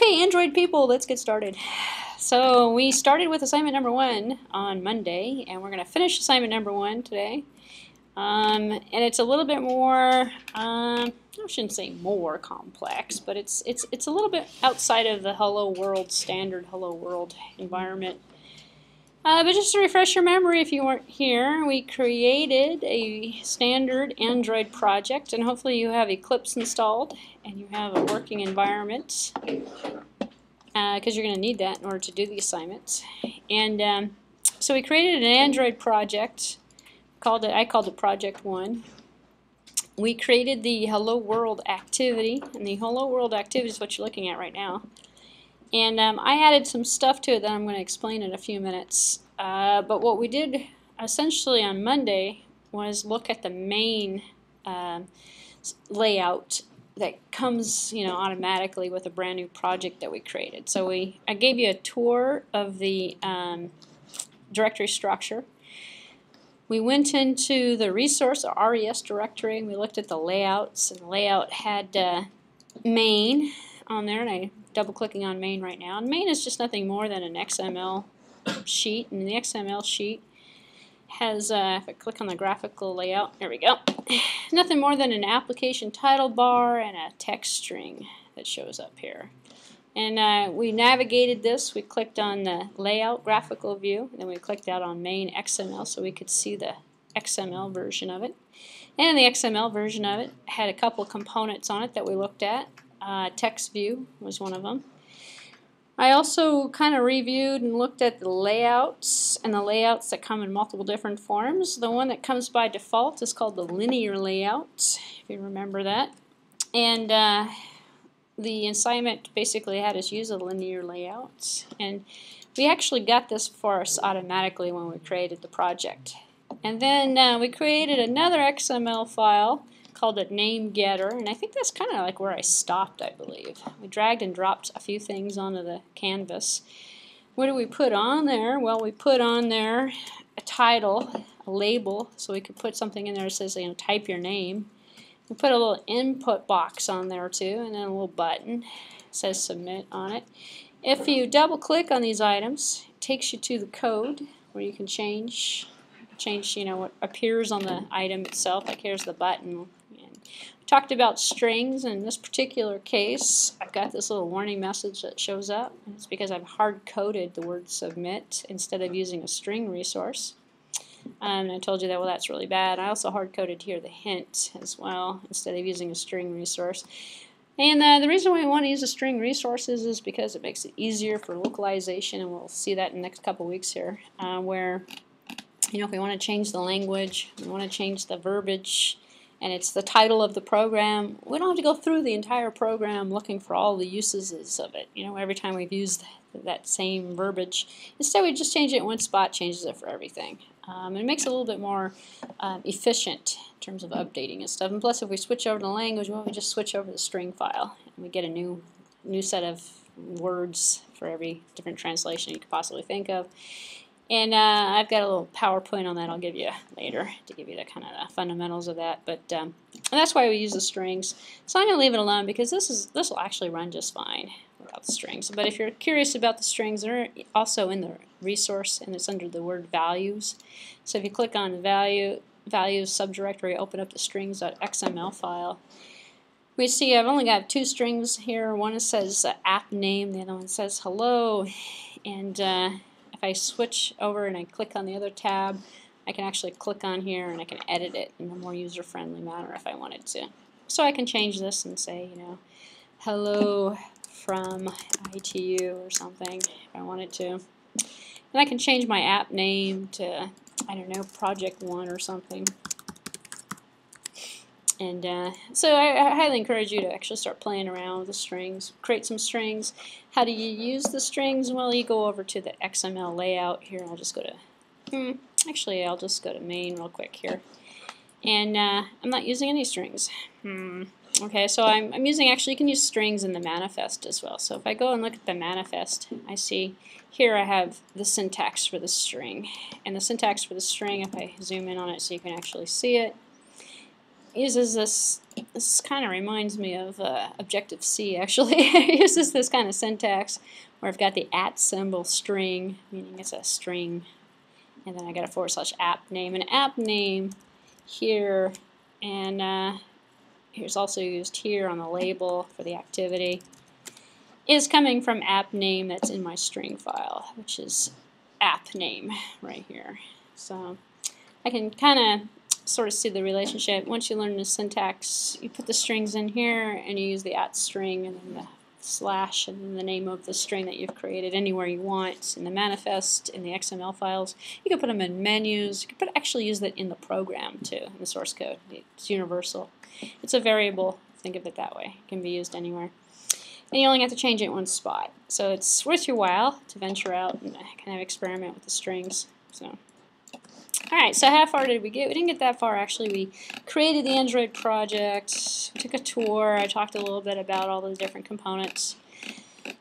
Okay, Android people, let's get started. So we started with assignment number one on Monday, and we're going to finish assignment number one today. Um, and it's a little bit more, um, I shouldn't say more complex, but it's, it's, it's a little bit outside of the Hello World standard Hello World environment. Uh, but just to refresh your memory if you weren't here, we created a standard Android project and hopefully you have Eclipse installed and you have a working environment because uh, you're going to need that in order to do the assignments. And um, so we created an Android project, called it I called it Project 1. We created the Hello World activity, and the Hello World activity is what you're looking at right now. And um, I added some stuff to it that I'm going to explain in a few minutes. Uh, but what we did essentially on Monday was look at the main uh, layout that comes you know automatically with a brand new project that we created. So we I gave you a tour of the um, directory structure. We went into the resource or RES directory and we looked at the layouts and the layout had uh, main on there and I double clicking on main right now. And main is just nothing more than an XML sheet, and the XML sheet has, uh, if I click on the graphical layout, there we go, nothing more than an application title bar and a text string that shows up here. And uh, we navigated this, we clicked on the layout graphical view, and then we clicked out on main XML so we could see the XML version of it. And the XML version of it had a couple components on it that we looked at. Uh, text view was one of them. I also kind of reviewed and looked at the layouts and the layouts that come in multiple different forms. The one that comes by default is called the linear layout, if you remember that. And uh, the assignment basically had us use a linear layout. And we actually got this for us automatically when we created the project. And then uh, we created another XML file called it name getter, and I think that's kind of like where I stopped, I believe. We dragged and dropped a few things onto the canvas. What do we put on there? Well, we put on there a title, a label, so we could put something in there that says, you know, type your name. We put a little input box on there too, and then a little button. It says submit on it. If you double click on these items, it takes you to the code where you can change change you know what appears on the item itself like here's the button talked about strings. In this particular case, I've got this little warning message that shows up. It's because I've hard-coded the word submit instead of using a string resource. Um, and I told you that, well, that's really bad. I also hard-coded here the hint as well instead of using a string resource. And uh, the reason why we want to use a string resources is because it makes it easier for localization, and we'll see that in the next couple weeks here, uh, where, you know, if we want to change the language, we want to change the verbiage, and it's the title of the program, we don't have to go through the entire program looking for all the uses of it, you know, every time we've used that same verbiage. Instead, we just change it in one spot, changes it for everything. Um, it makes it a little bit more um, efficient in terms of updating and stuff. And plus, if we switch over to language, well, we just switch over the string file, and we get a new, new set of words for every different translation you could possibly think of. And uh, I've got a little PowerPoint on that I'll give you later to give you the kind of the fundamentals of that. But um, that's why we use the strings. So I'm going to leave it alone because this is this will actually run just fine without the strings. But if you're curious about the strings, they're also in the resource and it's under the word values. So if you click on value values subdirectory, open up the strings.xml file. We see I've only got two strings here. One says app name, the other one says hello. And uh, if I switch over and I click on the other tab, I can actually click on here and I can edit it in a more user-friendly manner if I wanted to. So I can change this and say, you know, hello from ITU or something if I wanted to. And I can change my app name to, I don't know, Project 1 or something. And uh, so I, I, highly encourage you to actually start playing around with the strings, create some strings. How do you use the strings? Well, you go over to the XML layout here. I'll just go to, hmm, actually, I'll just go to main real quick here. And uh, I'm not using any strings. Hmm. Okay, so I'm, I'm using, actually, you can use strings in the manifest as well. So if I go and look at the manifest, I see here I have the syntax for the string. And the syntax for the string, if I zoom in on it so you can actually see it, uses this, this kind of reminds me of uh, Objective-C actually. it uses this kind of syntax where I've got the at symbol string, meaning it's a string, and then I got a forward slash app name. An app name here, and uh, here's also used here on the label for the activity, is coming from app name that's in my string file, which is app name right here. So I can kind of sort of see the relationship. Once you learn the syntax, you put the strings in here and you use the at string and then the slash and then the name of the string that you've created anywhere you want in the manifest, in the XML files. You can put them in menus. You can put, actually use that in the program too, in the source code. It's universal. It's a variable. Think of it that way. It can be used anywhere. And you only have to change it in one spot. So it's worth your while to venture out and kind of experiment with the strings. So. Alright, so how far did we get? We didn't get that far actually. We created the Android project, took a tour, I talked a little bit about all the different components.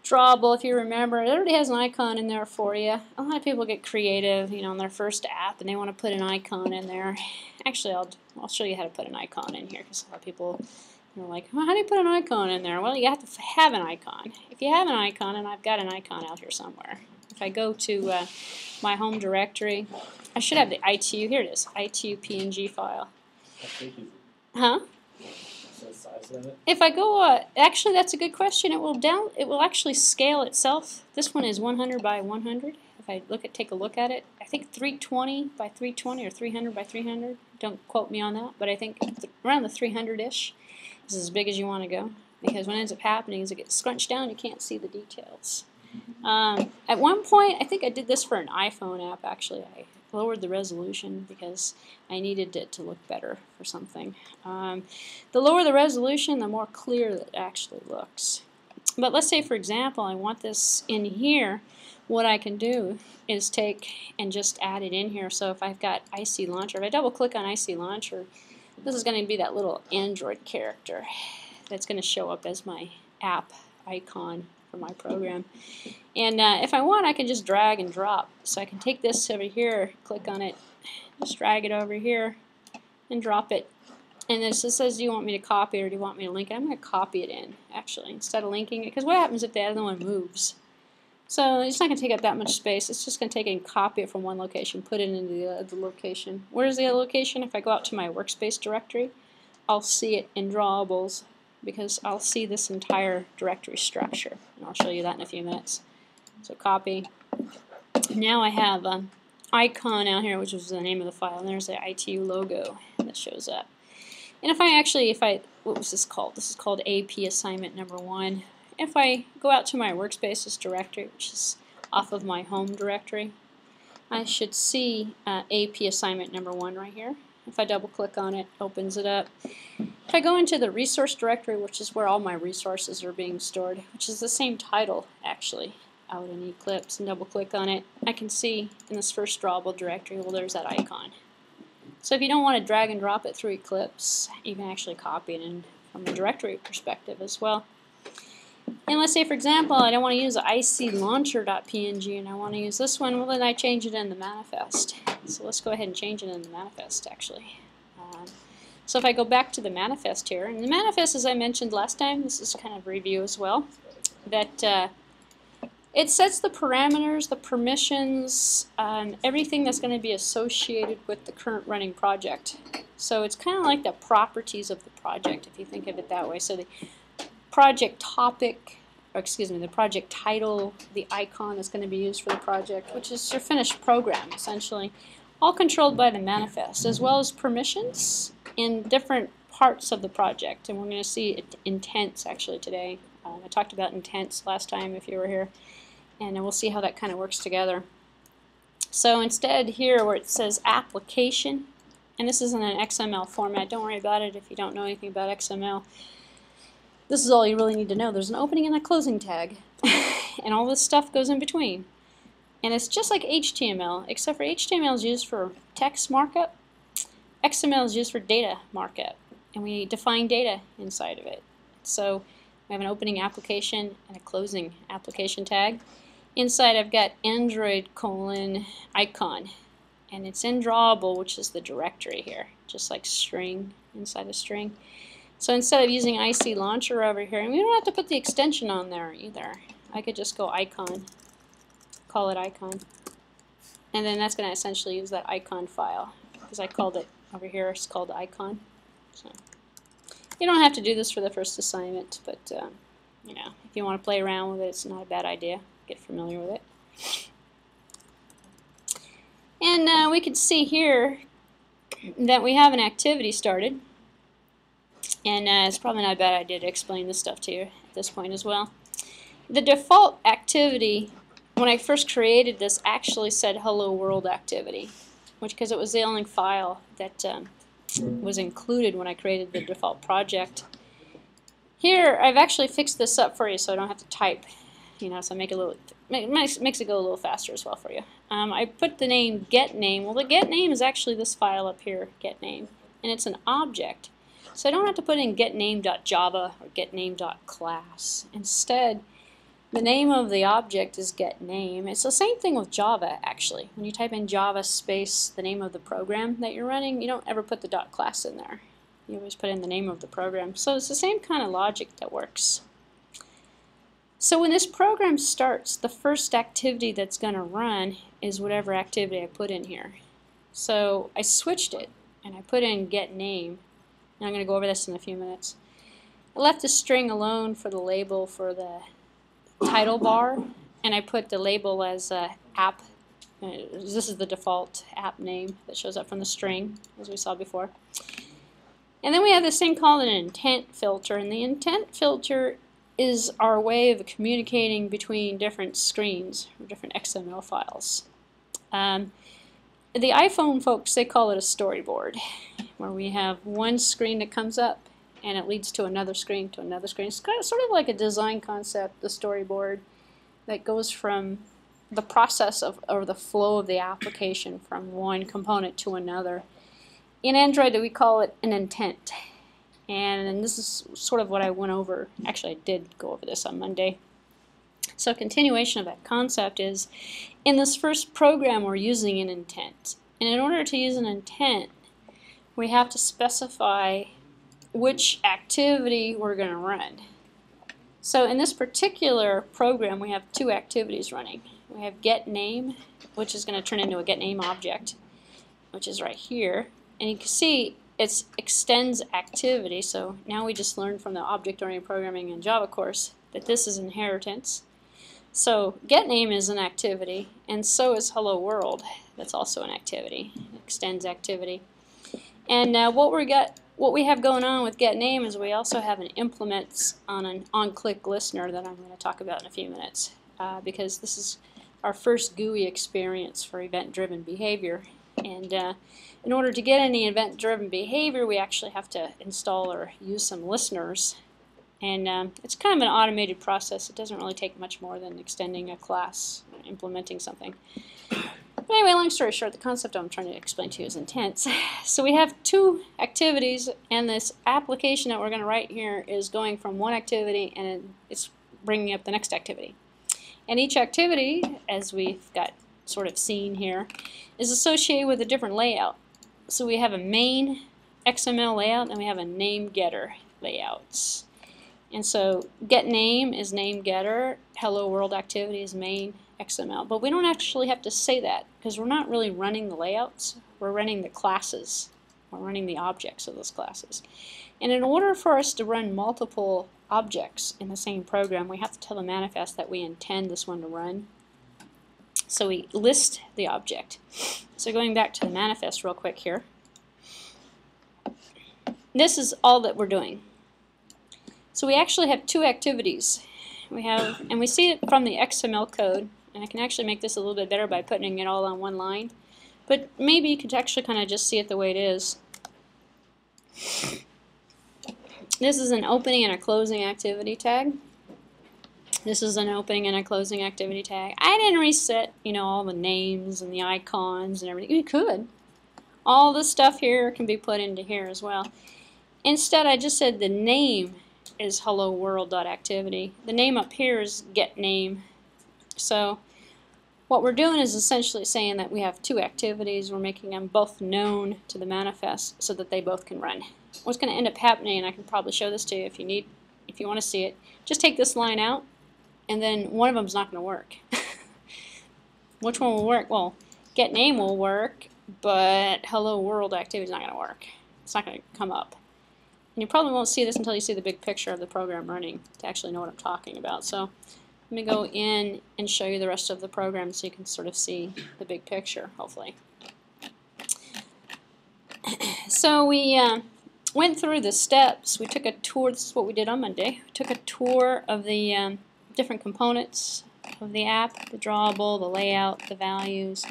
Drawable, if you remember, it already has an icon in there for you. A lot of people get creative, you know, on their first app and they want to put an icon in there. Actually, I'll, I'll show you how to put an icon in here because a lot of people are like, well, how do you put an icon in there? Well, you have to have an icon. If you have an icon, and I've got an icon out here somewhere, if I go to uh, my home directory, I should have the ITU, here it is, ITU PNG file. Huh? If I go, uh, actually that's a good question. It will down, it will actually scale itself. This one is 100 by 100. If I look at, take a look at it, I think 320 by 320 or 300 by 300. Don't quote me on that, but I think around the 300-ish is as big as you want to go. Because what ends up happening is it gets scrunched down, you can't see the details. Um, at one point, I think I did this for an iPhone app actually. I lowered the resolution because I needed it to look better for something. Um, the lower the resolution, the more clear it actually looks. But let's say, for example, I want this in here. What I can do is take and just add it in here. So if I've got IC Launcher, if I double click on IC Launcher, this is going to be that little Android character that's going to show up as my app icon for my program. And uh, if I want, I can just drag and drop. So I can take this over here, click on it, just drag it over here, and drop it. And this says, do you want me to copy it or do you want me to link it? I'm going to copy it in, actually, instead of linking it. Because what happens if the other one moves? So it's not going to take up that much space. It's just going to take and copy it from one location, put it into the other location. Where's the other location? If I go out to my workspace directory, I'll see it in drawables because I'll see this entire directory structure. And I'll show you that in a few minutes. So copy. Now I have an icon out here, which is the name of the file, and there's the ITU logo that shows up. And if I actually, if I, what was this called? This is called AP assignment number one. If I go out to my workspaces directory, which is off of my home directory, I should see uh, AP assignment number one right here. If I double click on it, opens it up. If I go into the resource directory, which is where all my resources are being stored, which is the same title actually out in Eclipse, and double click on it, I can see in this first drawable directory, well there's that icon. So if you don't want to drag and drop it through Eclipse, you can actually copy it in from a directory perspective as well. And let's say, for example, I don't want to use iclauncher.png and I want to use this one, well then I change it in the manifest. So let's go ahead and change it in the manifest actually. Um, so if I go back to the manifest here, and the manifest as I mentioned last time, this is kind of review as well, that uh, it sets the parameters, the permissions, um, everything that's going to be associated with the current running project. So it's kind of like the properties of the project if you think of it that way. So the project topic, or excuse me, the project title, the icon that's going to be used for the project, which is your finished program, essentially, all controlled by the manifest, as well as permissions in different parts of the project. And we're going to see intents actually today. Um, I talked about intents last time if you were here, and we'll see how that kind of works together. So instead here where it says application, and this is in an XML format, don't worry about it if you don't know anything about XML. This is all you really need to know. There's an opening and a closing tag, and all this stuff goes in between. And it's just like HTML, except for HTML is used for text markup, XML is used for data markup, and we define data inside of it. So we have an opening application and a closing application tag. Inside I've got Android colon icon, and it's in drawable, which is the directory here, just like string inside a string. So instead of using IC launcher over here, and we don't have to put the extension on there either. I could just go icon, call it icon. And then that's going to essentially use that icon file because I called it over here, it's called icon. So You don't have to do this for the first assignment, but uh, you know, if you want to play around with it, it's not a bad idea. Get familiar with it. And uh, we can see here that we have an activity started. And uh, it's probably not a bad idea to explain this stuff to you at this point as well. The default activity, when I first created this, actually said hello world activity, which because it was the only file that um, was included when I created the default project. Here, I've actually fixed this up for you so I don't have to type, you know, so make it a little, makes, makes it go a little faster as well for you. Um, I put the name get name. Well, the get name is actually this file up here, get name, and it's an object. So I don't have to put in getName.java or getName.class. Instead, the name of the object is getName. It's the same thing with Java, actually. When you type in Java space the name of the program that you're running, you don't ever put the dot .class in there. You always put in the name of the program. So it's the same kind of logic that works. So when this program starts, the first activity that's going to run is whatever activity I put in here. So I switched it, and I put in get name, and I'm going to go over this in a few minutes. I left the string alone for the label for the title bar, and I put the label as uh, app. Uh, this is the default app name that shows up from the string, as we saw before. And then we have this thing called an intent filter, and the intent filter is our way of communicating between different screens or different XML files. Um, the iPhone folks, they call it a storyboard, where we have one screen that comes up and it leads to another screen to another screen. It's kind of, sort of like a design concept, the storyboard, that goes from the process of or the flow of the application from one component to another. In Android, we call it an intent. And, and this is sort of what I went over. Actually, I did go over this on Monday. So continuation of that concept is, in this first program, we're using an intent. And in order to use an intent, we have to specify which activity we're going to run. So in this particular program, we have two activities running. We have get name, which is going to turn into a get name object, which is right here. And you can see it extends activity. So now we just learned from the object-oriented programming in Java course that this is inheritance. So get name is an activity, and so is hello world. That's also an activity. It extends activity. And uh, what we got, what we have going on with get name is we also have an implements on an on-click listener that I'm going to talk about in a few minutes, uh, because this is our first GUI experience for event-driven behavior. And uh, in order to get any event-driven behavior, we actually have to install or use some listeners. And um, it's kind of an automated process. It doesn't really take much more than extending a class, implementing something. But anyway, long story short, the concept I'm trying to explain to you is intents. So we have two activities, and this application that we're going to write here is going from one activity, and it's bringing up the next activity. And each activity, as we've got sort of seen here, is associated with a different layout. So we have a main XML layout and we have a name getter layouts. And so get name is name getter, hello world activity is main XML. But we don't actually have to say that because we're not really running the layouts, we're running the classes. We're running the objects of those classes. And in order for us to run multiple objects in the same program, we have to tell the manifest that we intend this one to run so we list the object. So going back to the manifest real quick here. This is all that we're doing. So we actually have two activities. We have, and we see it from the XML code, and I can actually make this a little bit better by putting it all on one line. But maybe you could actually kind of just see it the way it is. This is an opening and a closing activity tag. This is an opening and a closing activity tag. I didn't reset, you know, all the names and the icons and everything. You could. All the stuff here can be put into here as well. Instead, I just said the name is hello world.activity. The name up here is get name. So what we're doing is essentially saying that we have two activities. We're making them both known to the manifest so that they both can run. what's going to end up happening, and I can probably show this to you if you need, if you want to see it. Just take this line out, and then one of them is not going to work. Which one will work? Well, get name will work, but hello world activity is not going to work. It's not going to come up. And you probably won't see this until you see the big picture of the program running to actually know what I'm talking about. So let me go in and show you the rest of the program so you can sort of see the big picture, hopefully. so we uh, went through the steps. We took a tour. This is what we did on Monday. We took a tour of the um, different components of the app, the drawable, the layout, the values.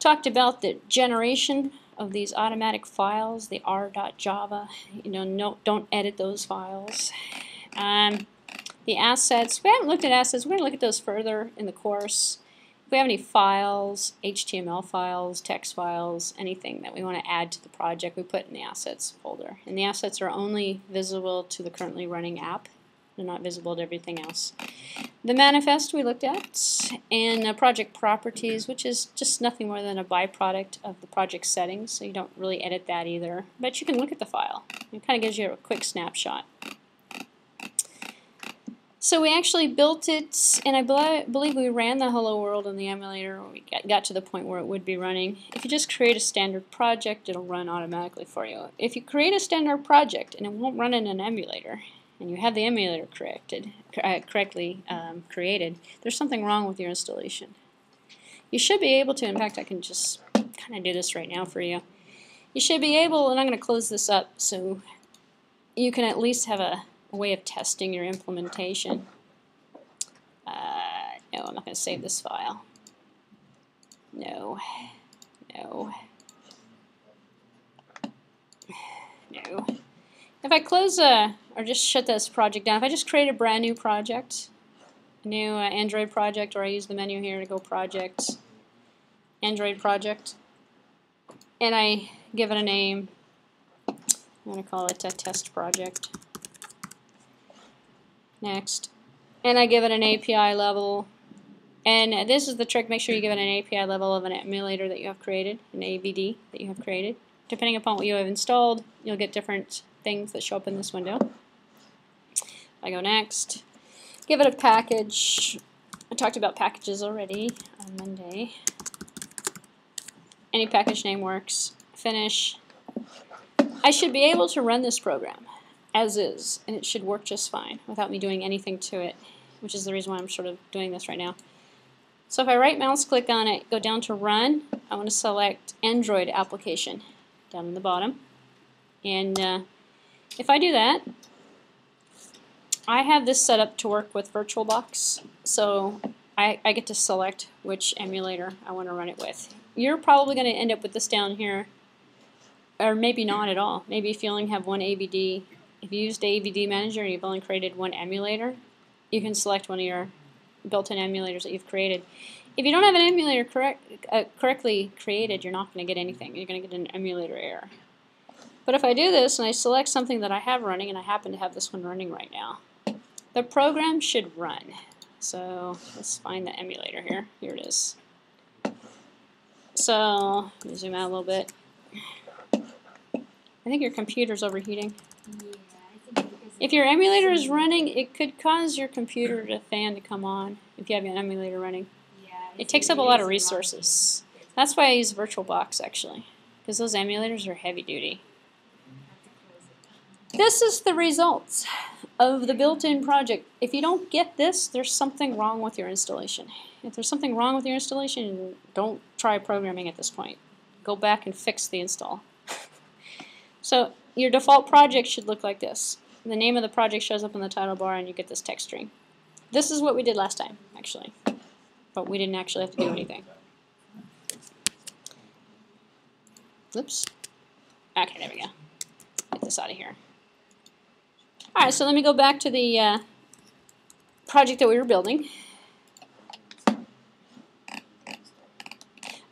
Talked about the generation of these automatic files, the r.java. You know, no, don't edit those files. Um, the assets, we haven't looked at assets. We're going to look at those further in the course. If we have any files, HTML files, text files, anything that we want to add to the project, we put in the assets folder. And the assets are only visible to the currently running app. They're not visible to everything else. The manifest we looked at, and uh, project properties, which is just nothing more than a byproduct of the project settings, so you don't really edit that either. But you can look at the file. It kind of gives you a quick snapshot. So we actually built it, and I believe we ran the Hello World on the emulator. We got to the point where it would be running. If you just create a standard project, it'll run automatically for you. If you create a standard project and it won't run in an emulator, and you have the emulator corrected, uh, correctly um, created, there's something wrong with your installation. You should be able to, in fact I can just kind of do this right now for you. You should be able, and I'm going to close this up so you can at least have a, a way of testing your implementation. Uh, no, I'm not going to save this file. No. No. No. If I close a, or just shut this project down, if I just create a brand new project, new uh, Android project, or I use the menu here to go project, Android project, and I give it a name, I'm going to call it a test project. Next. And I give it an API level. And this is the trick, make sure you give it an API level of an emulator that you have created, an AVD that you have created. Depending upon what you have installed, you'll get different things that show up in this window. I go next. Give it a package. I talked about packages already on Monday. Any package name works. Finish. I should be able to run this program as is, and it should work just fine without me doing anything to it, which is the reason why I'm sort of doing this right now. So if I right mouse click on it, go down to run, I want to select Android application down in the bottom. And uh, if I do that, I have this set up to work with VirtualBox, so I, I get to select which emulator I want to run it with. You're probably going to end up with this down here, or maybe not at all. Maybe if you only have one AVD, if you used AVD Manager and you've only created one emulator, you can select one of your built-in emulators that you've created. If you don't have an emulator correct, uh, correctly created, you're not going to get anything. You're going to get an emulator error. But if I do this and I select something that I have running, and I happen to have this one running right now, the program should run. So let's find the emulator here. Here it is. So let me zoom out a little bit. I think your computer's overheating. If your emulator is running, it could cause your computer to fan to come on if you have an emulator running. Yeah, It takes up a lot of resources. That's why I use VirtualBox actually, because those emulators are heavy duty. This is the results of the built-in project. If you don't get this, there's something wrong with your installation. If there's something wrong with your installation, don't try programming at this point. Go back and fix the install. so your default project should look like this. The name of the project shows up in the title bar and you get this text string. This is what we did last time, actually. But we didn't actually have to do anything. Oops. Okay, there we go. Get this out of here. Alright, so let me go back to the uh, project that we were building.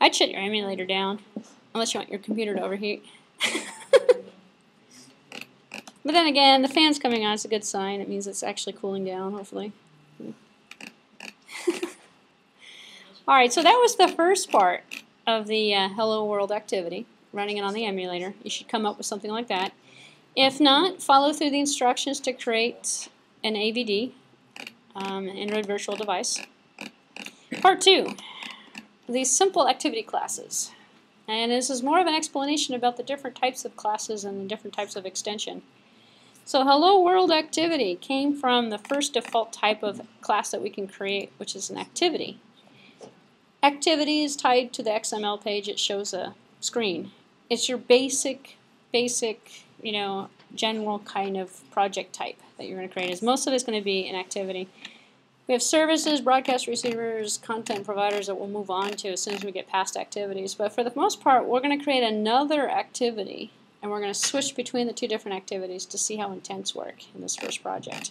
I'd shut your emulator down, unless you want your computer to overheat. but then again, the fan's coming on, it's a good sign. It means it's actually cooling down, hopefully. Alright, so that was the first part of the uh, Hello World activity, running it on the emulator. You should come up with something like that. If not, follow through the instructions to create an AVD, um, Android Virtual Device. Part two, these simple activity classes. And this is more of an explanation about the different types of classes and the different types of extension. So hello world activity came from the first default type of class that we can create, which is an activity. Activity is tied to the XML page. It shows a screen. It's your basic, basic, you know, general kind of project type that you're going to create. Is most of it's going to be an activity. We have services, broadcast receivers, content providers that we'll move on to as soon as we get past activities. But for the most part, we're going to create another activity, and we're going to switch between the two different activities to see how intents work in this first project.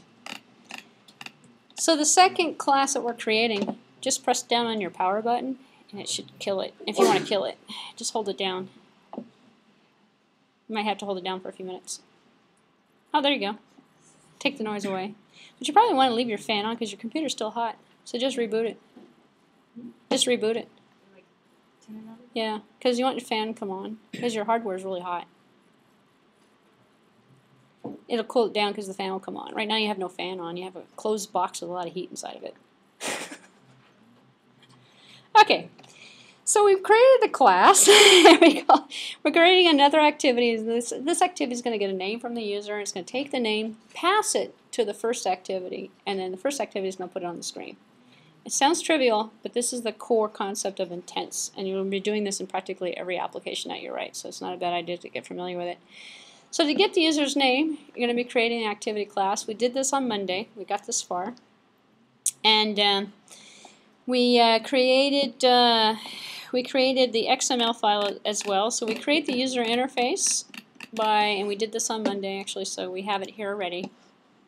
So the second class that we're creating, just press down on your power button, and it should kill it. If you want to kill it, just hold it down. You might have to hold it down for a few minutes. Oh, there you go. Take the noise away. But you probably want to leave your fan on because your computer's still hot. So just reboot it. Just reboot it. Yeah, because you want your fan to come on because your hardware is really hot. It'll cool it down because the fan will come on. Right now you have no fan on. You have a closed box with a lot of heat inside of it. okay, so we've created the class. we are creating another activity. This, this activity is going to get a name from the user. It's going to take the name, pass it to the first activity, and then the first activity is going to put it on the screen. It sounds trivial, but this is the core concept of intents, and you'll be doing this in practically every application that you write, so it's not a bad idea to get familiar with it. So to get the user's name, you're going to be creating an activity class. We did this on Monday. We got this far. And uh, we uh, created uh, we created the XML file as well. So we create the user interface by, and we did this on Monday actually, so we have it here already.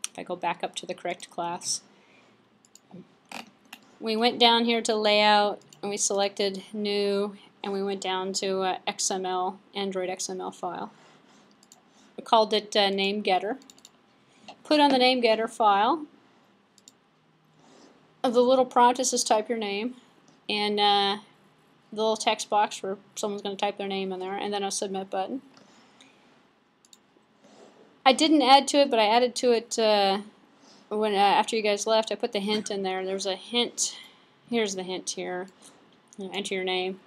If I go back up to the correct class. We went down here to layout and we selected new and we went down to uh, XML, Android XML file. We called it uh, name getter. Put on the name getter file. The little prompt is just type your name and uh, the little text box where someone's going to type their name in there, and then a submit button. I didn't add to it, but I added to it uh, when uh, after you guys left. I put the hint in there. There's a hint. Here's the hint here. You enter your name.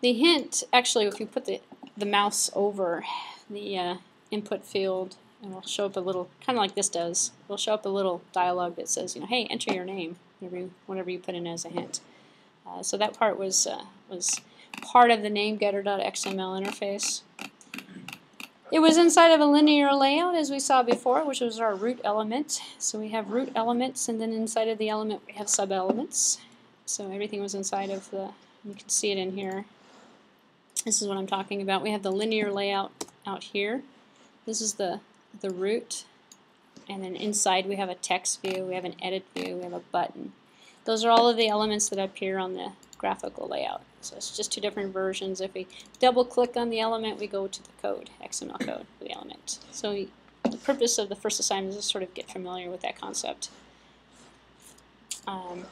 The hint, actually, if you put the, the mouse over the uh, input field, it'll show up a little, kind of like this does. It'll show up a little dialog that says, you know, hey, enter your name, whatever you, whatever you put in as a hint. Uh, so that part was, uh, was part of the namegetter.xml interface. It was inside of a linear layout as we saw before, which was our root element. So we have root elements, and then inside of the element we have sub-elements. So everything was inside of the, you can see it in here. This is what I'm talking about. We have the linear layout out here. This is the, the root. And then inside we have a text view, we have an edit view, we have a button. Those are all of the elements that appear on the graphical layout. So it's just two different versions. If we double click on the element, we go to the code, XML code for the element. So we, the purpose of the first assignment is to sort of get familiar with that concept. Um,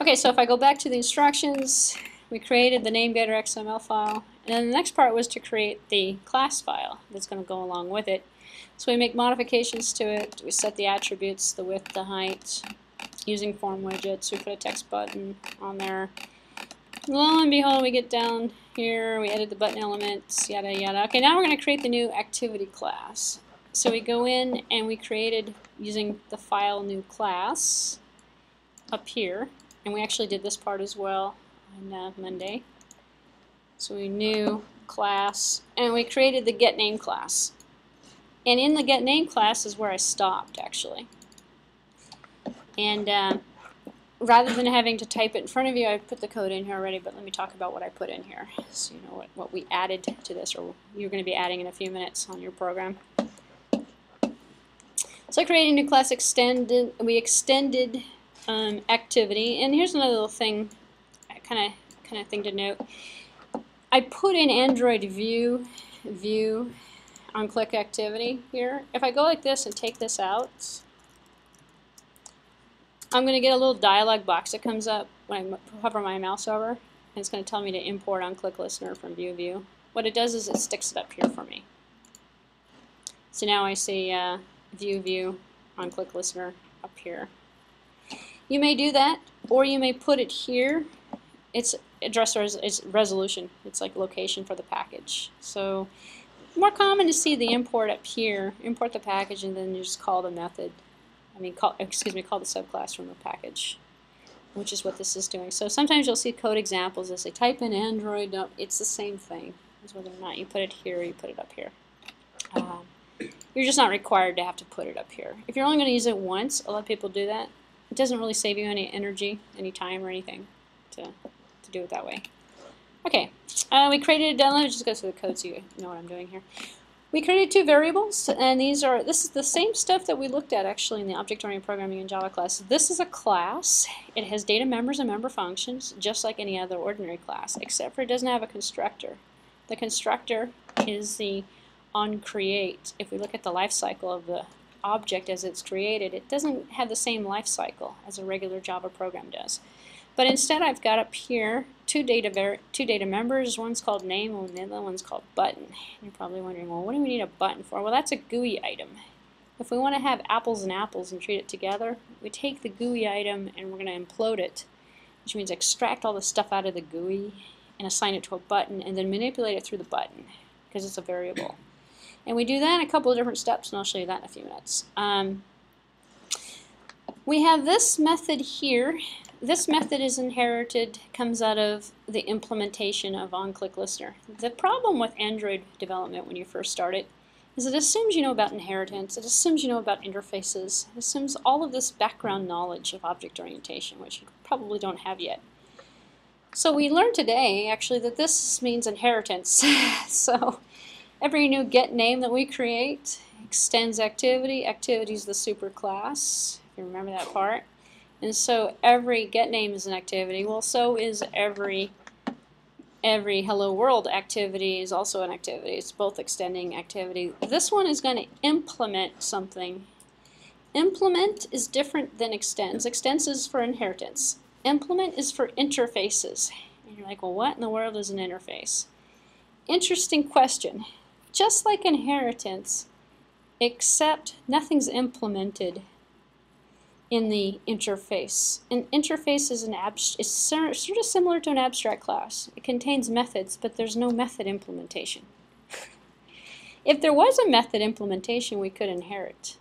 okay, so if I go back to the instructions, we created the namegetter XML file, and then the next part was to create the class file that's going to go along with it. So we make modifications to it, we set the attributes, the width, the height, using form widgets. We put a text button on there. Lo and behold, we get down here, we edit the button elements, yada yada. Okay, now we're going to create the new activity class. So we go in and we created using the file new class up here. And we actually did this part as well on uh, Monday. So we new class and we created the get name class. And in the get name class is where I stopped actually. And uh, rather than having to type it in front of you, I put the code in here already, but let me talk about what I put in here. So you know what, what we added to this, or you're going to be adding in a few minutes on your program. So I created a new class extended, we extended um, activity, and here's another little thing, kind of kind of thing to note. I put in Android view, view on click activity here. If I go like this and take this out, I'm going to get a little dialog box that comes up when I hover my mouse over, and it's going to tell me to import on click listener from view view. What it does is it sticks it up here for me. So now I see uh, view view on click listener up here. You may do that, or you may put it here. It's address res it's resolution. It's like location for the package. So more common to see the import up here. Import the package and then you just call the method. I mean, call, excuse me, call the subclass from the package, which is what this is doing. So sometimes you'll see code examples that say type in Android. No, it's the same thing. It's whether or not you put it here or you put it up here. Um, you're just not required to have to put it up here. If you're only going to use it once, a lot of people do that. It doesn't really save you any energy, any time or anything to, to do it that way. Okay, uh, we created, let me just go through the code so you know what I'm doing here. We created two variables, and these are, this is the same stuff that we looked at actually in the object-oriented programming in Java class. This is a class. It has data members and member functions, just like any other ordinary class, except for it doesn't have a constructor. The constructor is the on create. If we look at the life cycle of the object as it's created, it doesn't have the same life cycle as a regular Java program does. But instead I've got up here two data two data members. One's called name and the other one's called button. You're probably wondering, well, what do we need a button for? Well, that's a GUI item. If we want to have apples and apples and treat it together, we take the GUI item and we're going to implode it, which means extract all the stuff out of the GUI and assign it to a button and then manipulate it through the button because it's a variable. And we do that in a couple of different steps, and I'll show you that in a few minutes. Um, we have this method here this method is inherited, comes out of the implementation of OnClick Listener. The problem with Android development when you first start it is it assumes you know about inheritance, it assumes you know about interfaces, it assumes all of this background knowledge of object orientation, which you probably don't have yet. So we learned today, actually, that this means inheritance. so every new get name that we create extends activity. Activity is the superclass, if you remember that part. And so every get name is an activity. Well, so is every every hello world activity is also an activity. It's both extending activity. This one is going to implement something. Implement is different than extends. Extends is for inheritance. Implement is for interfaces. And you're like, well, what in the world is an interface? Interesting question. Just like inheritance, except nothing's implemented in the interface. An interface is an abst is sort of similar to an abstract class. It contains methods, but there's no method implementation. if there was a method implementation, we could inherit.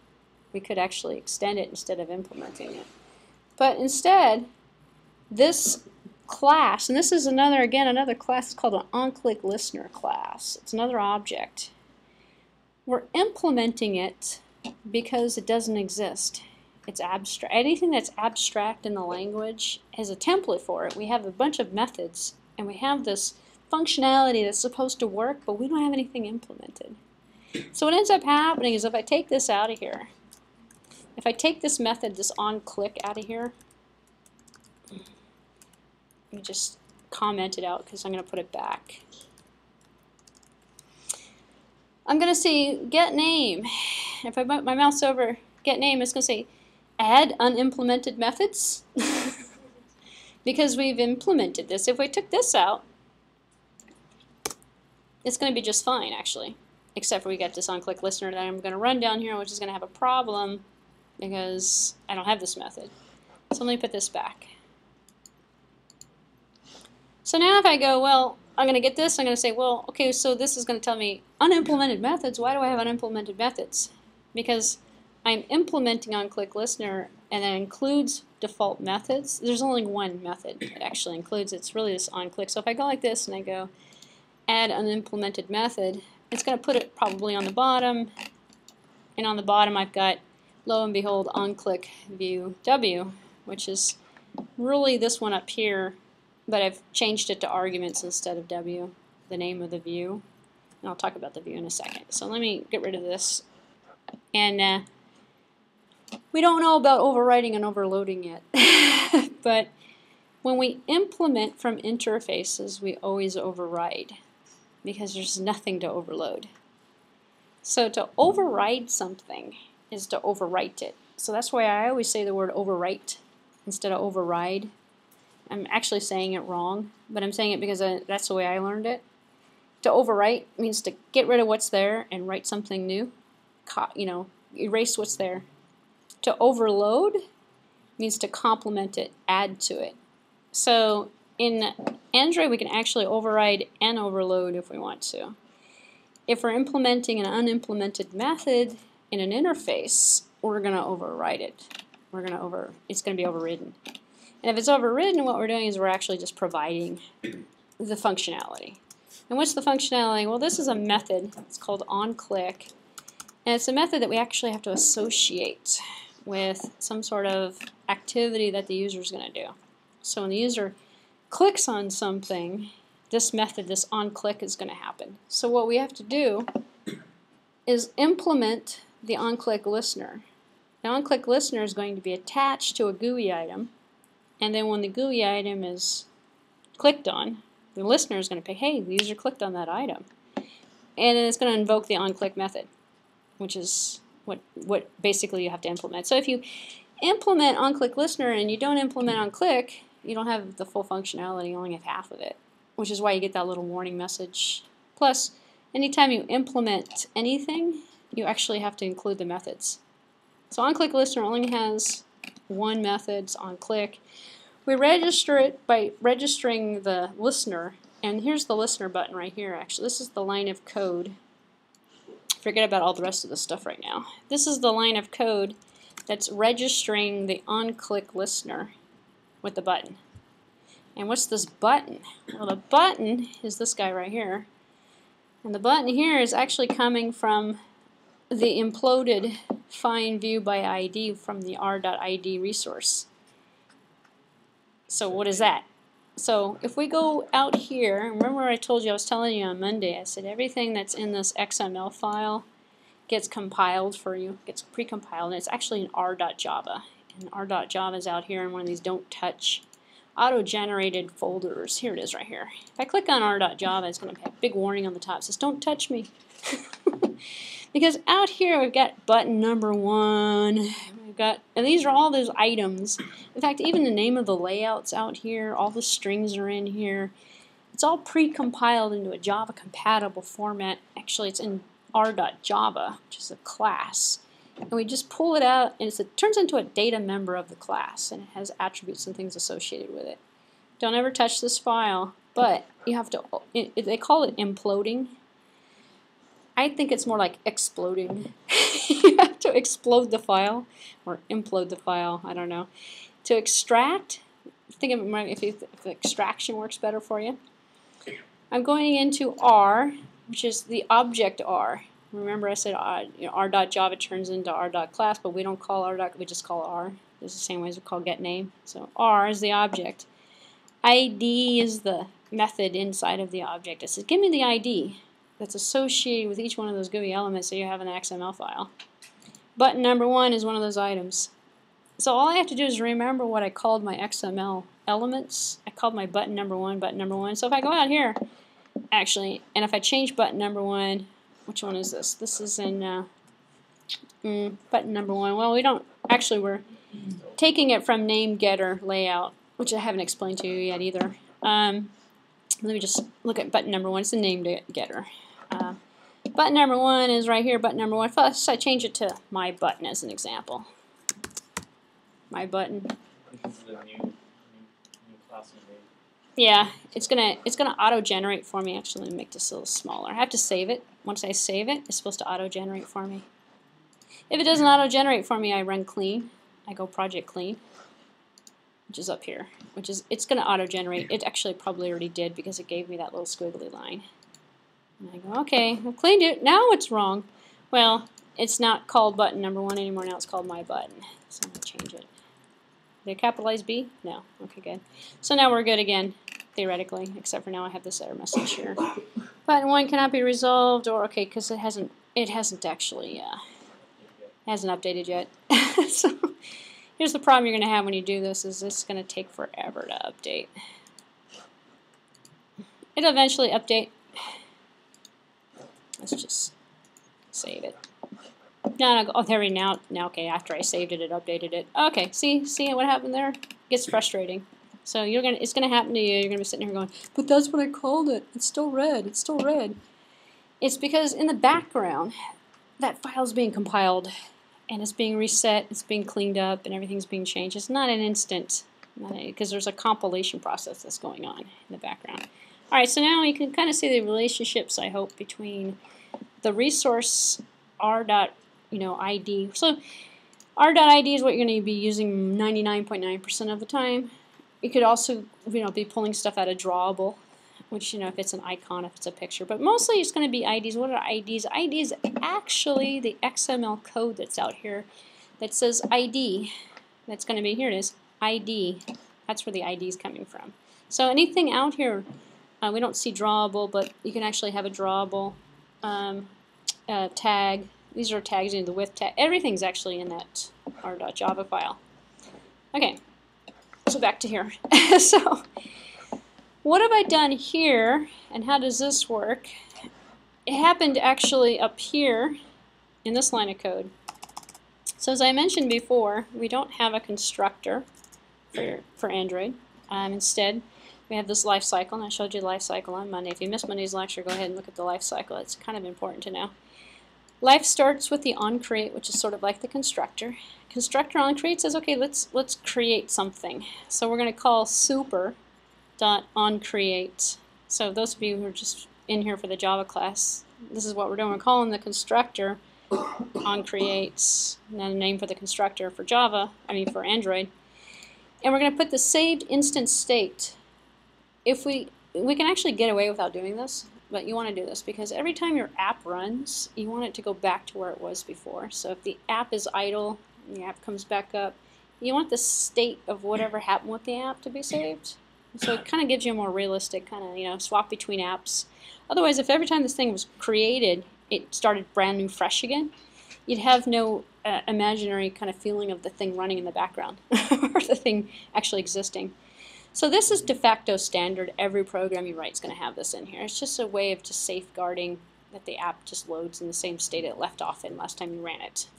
We could actually extend it instead of implementing it. But instead, this class, and this is another, again, another class called an on-click listener class. It's another object. We're implementing it because it doesn't exist. It's abstract. Anything that's abstract in the language has a template for it. We have a bunch of methods, and we have this functionality that's supposed to work, but we don't have anything implemented. So what ends up happening is if I take this out of here, if I take this method, this on click out of here, let me just comment it out because I'm going to put it back. I'm going to say get name. If I put my mouse over get name, it's going to say add unimplemented methods because we've implemented this. If we took this out, it's going to be just fine actually, except for we got this on-click listener that I'm going to run down here, which is going to have a problem because I don't have this method. So let me put this back. So now if I go, well, I'm going to get this, I'm going to say, well, okay, so this is going to tell me unimplemented methods. Why do I have unimplemented methods? Because I'm implementing on click listener and that includes default methods. There's only one method it actually includes. It's really this on click. So if I go like this and I go add an implemented method, it's going to put it probably on the bottom. And on the bottom I've got, lo and behold, on click view W, which is really this one up here, but I've changed it to arguments instead of W, the name of the view. And I'll talk about the view in a second. So let me get rid of this. And uh, we don't know about overwriting and overloading yet. but when we implement from interfaces, we always override because there's nothing to overload. So to override something is to overwrite it. So that's why I always say the word overwrite instead of override. I'm actually saying it wrong, but I'm saying it because I, that's the way I learned it. To overwrite means to get rid of what's there and write something new. you know, erase what's there. To overload means to complement it, add to it. So in Android, we can actually override and overload if we want to. If we're implementing an unimplemented method in an interface, we're going to override it. We're going to over, it's going to be overridden. And if it's overridden, what we're doing is we're actually just providing the functionality. And what's the functionality? Well, this is a method. It's called onClick. And it's a method that we actually have to associate with some sort of activity that the user is going to do. So when the user clicks on something, this method, this onClick, is going to happen. So what we have to do is implement the onClick listener. The onClick listener is going to be attached to a GUI item, and then when the GUI item is clicked on, the listener is going to say, hey, the user clicked on that item. And then it's going to invoke the onClick method, which is what, what basically you have to implement. So if you implement onClick listener and you don't implement onClick, you don't have the full functionality, you only have half of it, which is why you get that little warning message. Plus, anytime you implement anything, you actually have to include the methods. So onClick listener only has one method, it's onClick. We register it by registering the listener, and here's the listener button right here actually. This is the line of code. Forget about all the rest of the stuff right now. This is the line of code that's registering the on-click listener with the button. And what's this button? Well, the button is this guy right here. And the button here is actually coming from the imploded find view by ID from the r.id resource. So what is that? So if we go out here, remember I told you I was telling you on Monday, I said everything that's in this XML file gets compiled for you, gets precompiled, and it's actually in r.java. And r.java is out here in one of these don't touch auto-generated folders. Here it is right here. If I click on r.java, it's going to have a big warning on the top. It says, don't touch me. because out here we've got button number one, got, and these are all those items. In fact, even the name of the layouts out here, all the strings are in here. It's all pre-compiled into a Java compatible format. Actually, it's in r.java, which is a class. And we just pull it out, and it turns into a data member of the class, and it has attributes and things associated with it. Don't ever touch this file, but you have to, it, they call it imploding. I think it's more like exploding. to explode the file or implode the file, I don't know. To extract, think of it if, you, if extraction works better for you. I'm going into R, which is the object R. Remember I said uh, you know, r.java turns into r.class, but we don't call r. we just call R. It's the same way as we call getName. So R is the object. ID is the method inside of the object. It says, give me the ID that's associated with each one of those GUI elements that you have the XML file. Button number one is one of those items. So all I have to do is remember what I called my XML elements. I called my button number one, button number one. So if I go out here, actually, and if I change button number one, which one is this? This is in uh, mm, button number one. Well, we don't, actually we're taking it from name getter layout, which I haven't explained to you yet either. Um, let me just look at button number one. It's the name getter. Uh, Button number one is right here, button number one. First, I change it to my button as an example. My button. Yeah, it's gonna it's gonna auto generate for me. Actually, let me make this a little smaller. I have to save it. Once I save it, it's supposed to auto generate for me. If it doesn't auto generate for me, I run clean. I go project clean, which is up here. Which is it's gonna auto generate. It actually probably already did because it gave me that little squiggly line. And I go, okay, I've cleaned it. Now it's wrong. Well, it's not called button number one anymore. Now it's called my button. So I'm going to change it. Did I capitalize B? No. Okay, good. So now we're good again, theoretically, except for now I have this error message here. Button one cannot be resolved, or okay, because it hasn't it hasn't actually uh, hasn't updated yet. so here's the problem you're going to have when you do this: is this going to take forever to update. It'll eventually update. Let's just save it. No, no, oh, there we now. Now, okay, after I saved it, it updated it. Okay, see, see what happened there? It gets frustrating. So you're gonna, it's gonna happen to you. You're gonna be sitting here going, but that's what I called it. It's still red. It's still red. It's because in the background, that file is being compiled and it's being reset, it's being cleaned up, and everything's being changed. It's not an instant, because there's a compilation process that's going on in the background. All right, so now you can kind of see the relationships, I hope, between the resource r dot, you know, ID. So r dot ID is what you're going to be using 99.9% of the time. You could also, you know, be pulling stuff out of drawable which, you know, if it's an icon, if it's a picture. But mostly it's going to be IDs. What are IDs? IDs actually the XML code that's out here that says ID. That's going to be, here it is, ID. That's where the ID is coming from. So anything out here, uh, we don't see drawable, but you can actually have a drawable um, uh, tag. These are tags in the with tag. Everything's actually in that r.java file. Okay, so back to here. so what have I done here, and how does this work? It happened actually up here in this line of code. So as I mentioned before, we don't have a constructor for, for Android. Um, instead, we have this life cycle, and I showed you life cycle on Monday. If you missed Monday's lecture, go ahead and look at the life cycle. It's kind of important to know. Life starts with the onCreate, which is sort of like the constructor. Constructor onCreate says, okay, let's let's create something. So we're going to call super dot on create. So those of you who are just in here for the Java class, this is what we're doing. We're calling the constructor on creates, and then a name for the constructor for Java, I mean for Android. And we're going to put the saved instance state. If we, we can actually get away without doing this, but you want to do this because every time your app runs, you want it to go back to where it was before. So if the app is idle, and the app comes back up, you want the state of whatever happened with the app to be saved. So it kind of gives you a more realistic kind of, you know, swap between apps. Otherwise, if every time this thing was created, it started brand new fresh again, you'd have no uh, imaginary kind of feeling of the thing running in the background or the thing actually existing. So this is de facto standard. Every program you write is going to have this in here. It's just a way of just safeguarding that the app just loads in the same state it left off in last time you ran it.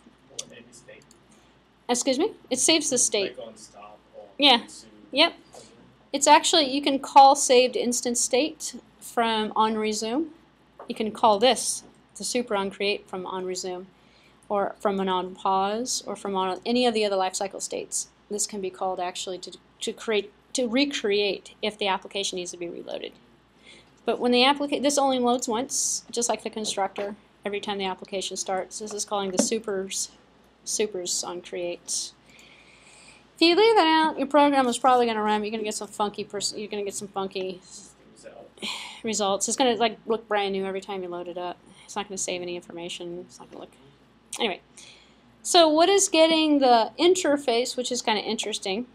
Excuse me? It saves the state. Like on stop or Yeah. Yep. It's actually, you can call saved instance state from on resume. You can call this, the super on create from on resume, or from an on pause, or from on any of the other lifecycle states. This can be called actually to, to create, to recreate if the application needs to be reloaded. But when the application, this only loads once, just like the constructor, every time the application starts. This is calling the supers, supers on create. If you leave that out, your program is probably going to run. You're going to get some funky. You're going to get some funky results. It's going to like look brand new every time you load it up. It's not going to save any information. It's not going to look. Anyway, so what is getting the interface, which is kind of interesting?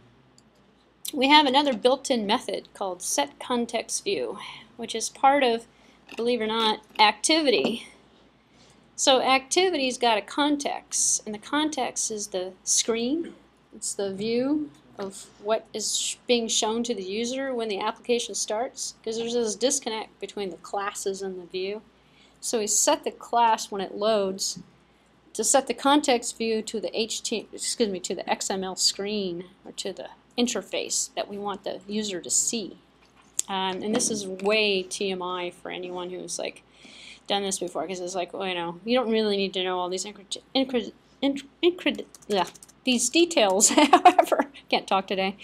We have another built-in method called setContextView, which is part of, believe it or not, activity. So activity's got a context, and the context is the screen. It's the view of what is being shown to the user when the application starts, because there's this disconnect between the classes and the view. So we set the class when it loads to set the context view to the HT, excuse me, to the XML screen or to the interface that we want the user to see. Um, and this is way TMI for anyone who's like done this before, because it's like, well, you know, you don't really need to know all these incre- these details. However, can't talk today.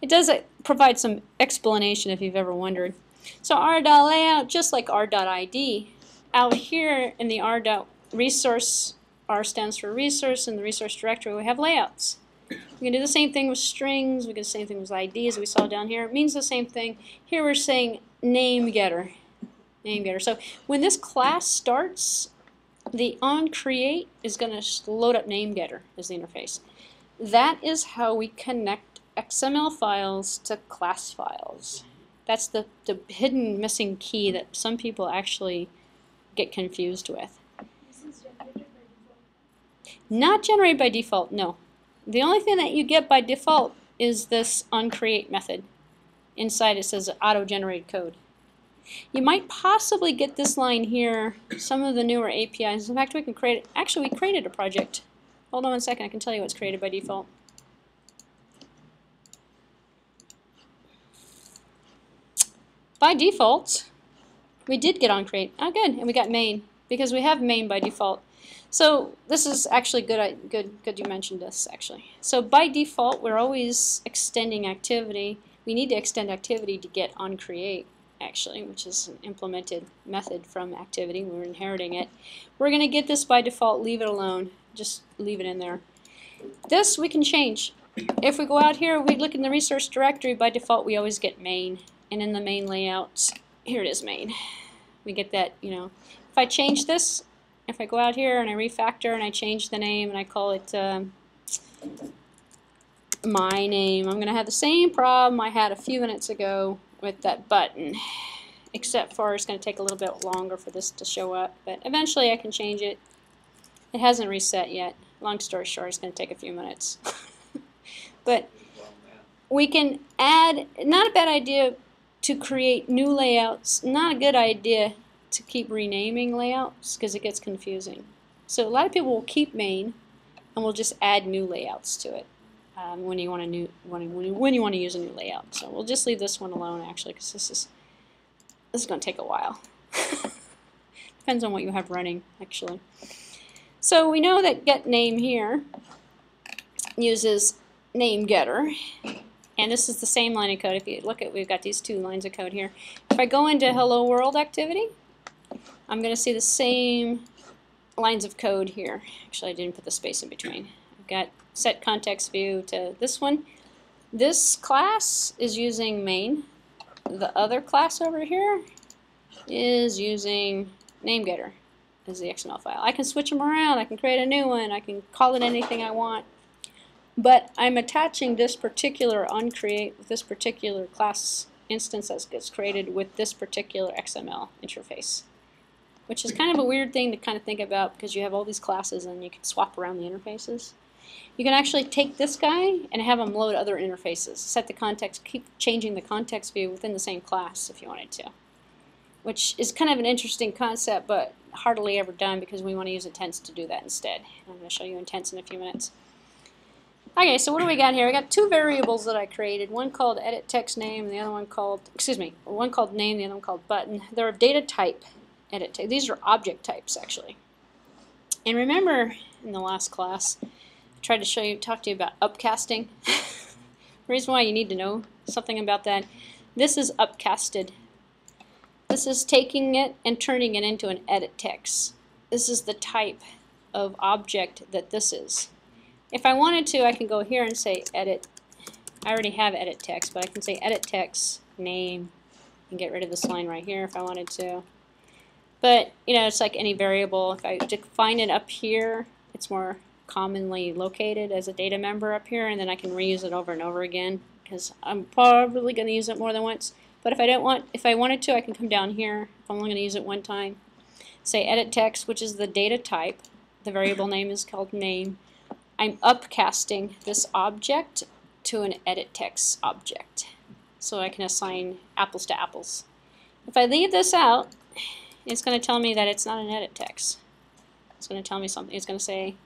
It does provide some explanation if you've ever wondered. So r.layout, just like r.id, out here in the r.resource, r stands for resource, in the resource directory we have layouts. We can do the same thing with strings, we can do the same thing with IDs we saw down here. It means the same thing. Here we're saying name getter. Name getter. So when this class starts, the onCreate is going to load up name getter as the interface. That is how we connect XML files to class files. That's the, the hidden missing key that some people actually get confused with. This is generated by default. Not generated by default, no. The only thing that you get by default is this onCreate method. Inside it says auto-generated code. You might possibly get this line here, some of the newer APIs. In fact, we can create, actually we created a project. Hold on one second, I can tell you what's created by default. By default, we did get on create. Oh, good, and we got main because we have main by default. So this is actually good. I- Good. Good. You mentioned this actually. So by default, we're always extending activity. We need to extend activity to get on create actually, which is an implemented method from activity. We're inheriting it. We're going to get this by default. Leave it alone. Just leave it in there. This we can change. If we go out here, we look in the resource directory. By default, we always get main, and in the main layouts, here it is, main. We get that. You know, if I change this, if I go out here and I refactor and I change the name and I call it um, my name, I'm going to have the same problem I had a few minutes ago with that button. Except for it's going to take a little bit longer for this to show up. But eventually I can change it. It hasn't reset yet. Long story short, it's going to take a few minutes. but we can add, not a bad idea to create new layouts, not a good idea to keep renaming layouts because it gets confusing. So a lot of people will keep main and we'll just add new layouts to it um, when you want to new when when you, when you want to use a new layout. So we'll just leave this one alone actually because this is this is going to take a while. Depends on what you have running actually. So we know that get name here uses name getter and this is the same line of code. If you look at, we've got these two lines of code here. If I go into hello world activity, I'm going to see the same lines of code here. Actually, I didn't put the space in between. I've got set context view to this one. This class is using main. The other class over here is using namegetter as the XML file. I can switch them around. I can create a new one. I can call it anything I want. But I'm attaching this particular onCreate this particular class instance that gets created with this particular XML interface which is kind of a weird thing to kind of think about because you have all these classes and you can swap around the interfaces. You can actually take this guy and have him load other interfaces, set the context, keep changing the context view within the same class if you wanted to, which is kind of an interesting concept but hardly ever done because we want to use intents to do that instead. I'm going to show you intents in a few minutes. Okay, so what do we got here? I got two variables that I created, one called edit text name and the other one called, excuse me, one called name, the other one called button. They're of data type edit type. These are object types actually. And remember in the last class, I tried to show you, talk to you about upcasting. reason why you need to know something about that, this is upcasted. This is taking it and turning it into an edit text. This is the type of object that this is. If I wanted to, I can go here and say edit. I already have edit text, but I can say edit text name and get rid of this line right here if I wanted to. But, you know, it's like any variable. If I define it up here, it's more commonly located as a data member up here, and then I can reuse it over and over again because I'm probably going to use it more than once. But if I don't want, if I wanted to, I can come down here. If I'm only going to use it one time, say edit text, which is the data type. The variable name is called name. I'm upcasting this object to an edit text object. So I can assign apples to apples. If I leave this out, it's going to tell me that it's not an edit text. It's going to tell me something. It's going to say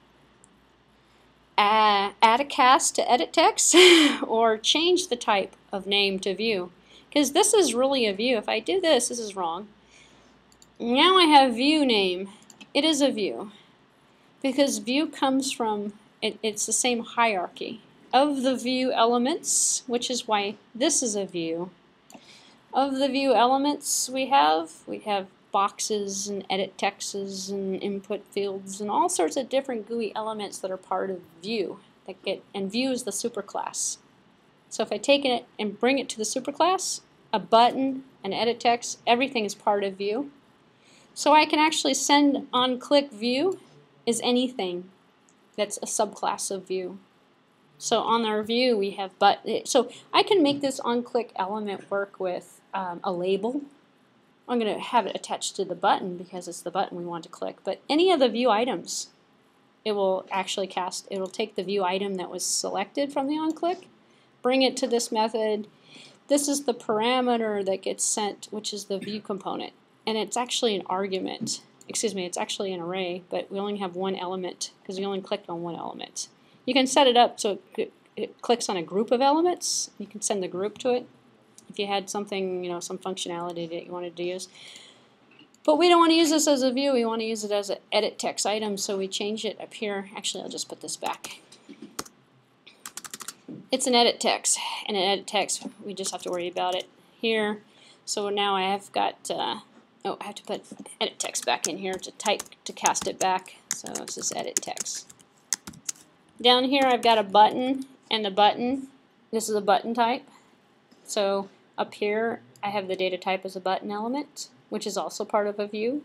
add a cast to edit text or change the type of name to view. Because this is really a view. If I do this, this is wrong. Now I have view name. It is a view. Because view comes from, it, it's the same hierarchy of the view elements, which is why this is a view. Of the view elements we have, we have boxes and edit texts and input fields and all sorts of different GUI elements that are part of view that get and view is the superclass. So if I take it and bring it to the superclass, a button, an edit text, everything is part of view. So I can actually send on click view is anything that's a subclass of view. So on our view we have but so I can make this on click element work with um, a label I'm going to have it attached to the button because it's the button we want to click. But any of the view items, it will actually cast, it will take the view item that was selected from the onClick, bring it to this method. This is the parameter that gets sent, which is the view component. And it's actually an argument. Excuse me, it's actually an array, but we only have one element because we only clicked on one element. You can set it up so it, it clicks on a group of elements. You can send the group to it if you had something, you know, some functionality that you wanted to use. But we don't want to use this as a view, we want to use it as an edit text item, so we change it up here. Actually, I'll just put this back. It's an edit text, and an edit text, we just have to worry about it here. So now I have got, uh, oh, I have to put edit text back in here to type, to cast it back. So this is edit text. Down here I've got a button, and the button, this is a button type. So up here I have the data type as a button element, which is also part of a view.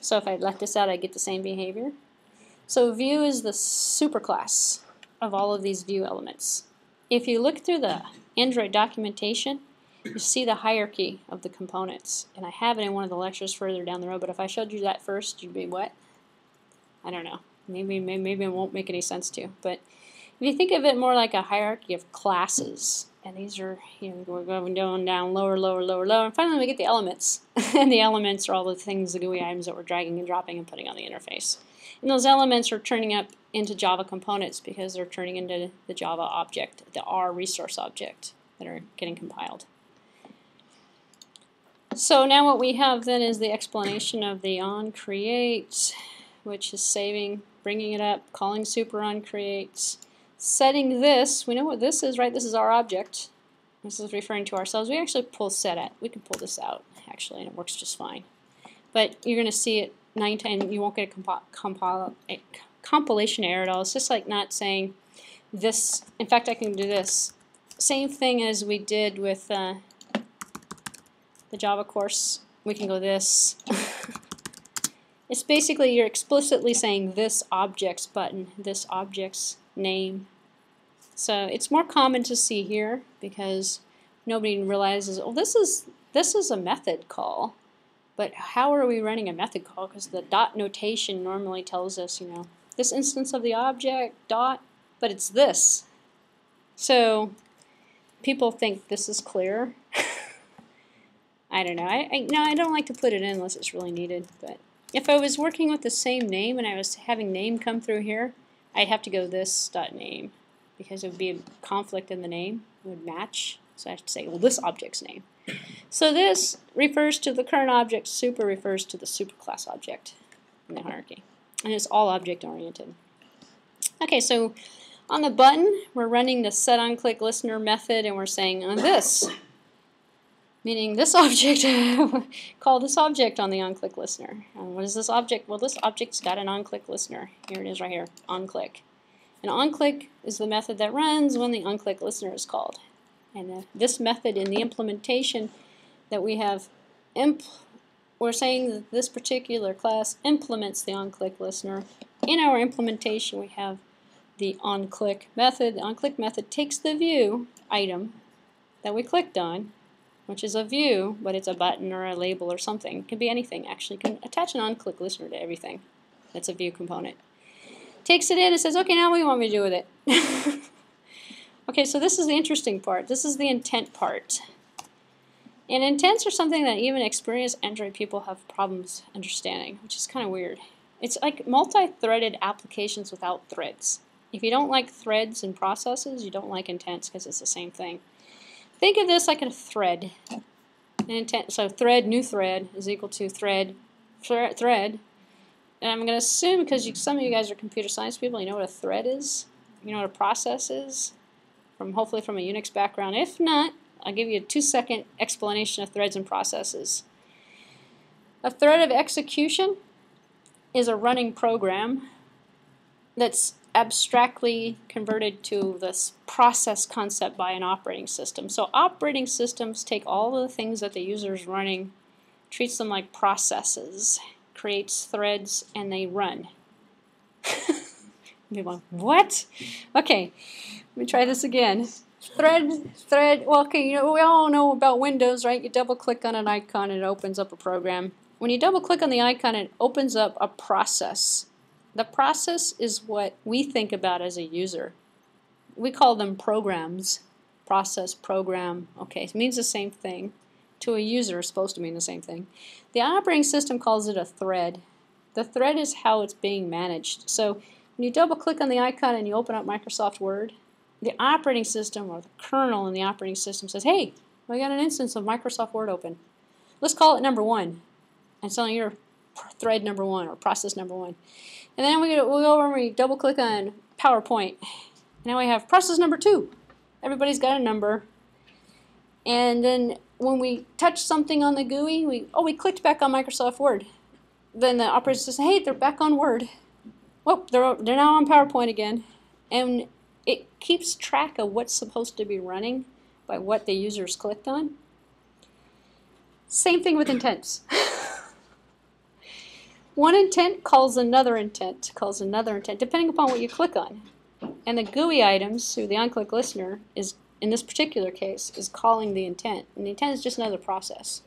So if I let this out, I get the same behavior. So view is the superclass of all of these view elements. If you look through the Android documentation, you see the hierarchy of the components. And I have it in one of the lectures further down the road, but if I showed you that first, you'd be what? I don't know. Maybe, maybe, maybe it won't make any sense to you. But if you think of it more like a hierarchy of classes, and these are, you know, we're going down, down, lower, lower, lower, lower, and finally we get the elements. and the elements are all the things, the GUI items that we're dragging and dropping and putting on the interface. And those elements are turning up into Java components because they're turning into the Java object, the R resource object that are getting compiled. So now what we have then is the explanation of the on create, which is saving, bringing it up, calling super on creates, setting this, we know what this is, right? This is our object. This is referring to ourselves. We actually pull set at. We can pull this out, actually, and it works just fine. But you're going to see it nine times. You won't get a, a compilation error at all. It's just like not saying this. In fact, I can do this. Same thing as we did with uh, the Java course. We can go this. it's basically you're explicitly saying this object's button, this object's name. So it's more common to see here because nobody realizes, oh, this is this is a method call. But how are we running a method call? Because the dot notation normally tells us, you know, this instance of the object, dot, but it's this. So people think this is clear. I don't know. I, I, no, I don't like to put it in unless it's really needed. But if I was working with the same name and I was having name come through here, I'd have to go this dot name because it would be a conflict in the name. It would match. So I have to say, well, this object's name. So this refers to the current object. Super refers to the superclass object in the hierarchy. And it's all object oriented. Okay, so on the button, we're running the set on click listener method and we're saying on this, meaning this object, call this object on the on-click listener. And what is this object? Well, this object's got an on-click listener. Here it is right here, on-click. And on-click is the method that runs when the on-click listener is called. And uh, this method in the implementation that we have, imp we're saying that this particular class implements the on-click listener. In our implementation, we have the on-click method. The on-click method takes the view item that we clicked on which is a view, but it's a button or a label or something. It can be anything, actually. You can attach an on-click listener to everything. That's a view component. Takes it in and says, okay, now what do you want me to do with it? okay, so this is the interesting part. This is the intent part. And intents are something that even experienced Android people have problems understanding, which is kind of weird. It's like multi-threaded applications without threads. If you don't like threads and processes, you don't like intents because it's the same thing. Think of this like a thread. Intent, so thread, new thread, is equal to thread, thread. And I'm going to assume, because some of you guys are computer science people, you know what a thread is? You know what a process is? From Hopefully from a Unix background. If not, I'll give you a two-second explanation of threads and processes. A thread of execution is a running program that's abstractly converted to this process concept by an operating system. So operating systems take all the things that the user is running, treats them like processes, creates threads, and they run. People, what? Okay, let me try this again. Thread, thread, well, okay, you know, we all know about Windows, right? You double click on an icon and it opens up a program. When you double click on the icon, it opens up a process. The process is what we think about as a user. We call them programs. Process, program, okay, it means the same thing. To a user, it's supposed to mean the same thing. The operating system calls it a thread. The thread is how it's being managed. So when you double click on the icon and you open up Microsoft Word, the operating system or the kernel in the operating system says, hey, we got an instance of Microsoft Word open. Let's call it number one. And so you're thread number one or process number one. And then we go, we'll go over and we double click on PowerPoint. Now we have process number two. Everybody's got a number. And then when we touch something on the GUI, we oh we clicked back on Microsoft Word. Then the operator says, hey, they're back on Word. Well, they're they're now on PowerPoint again, and it keeps track of what's supposed to be running by what the users clicked on. Same thing with intents. One intent calls another intent, calls another intent, depending upon what you click on. And the GUI items through the onClick listener is, in this particular case, is calling the intent. And the intent is just another process.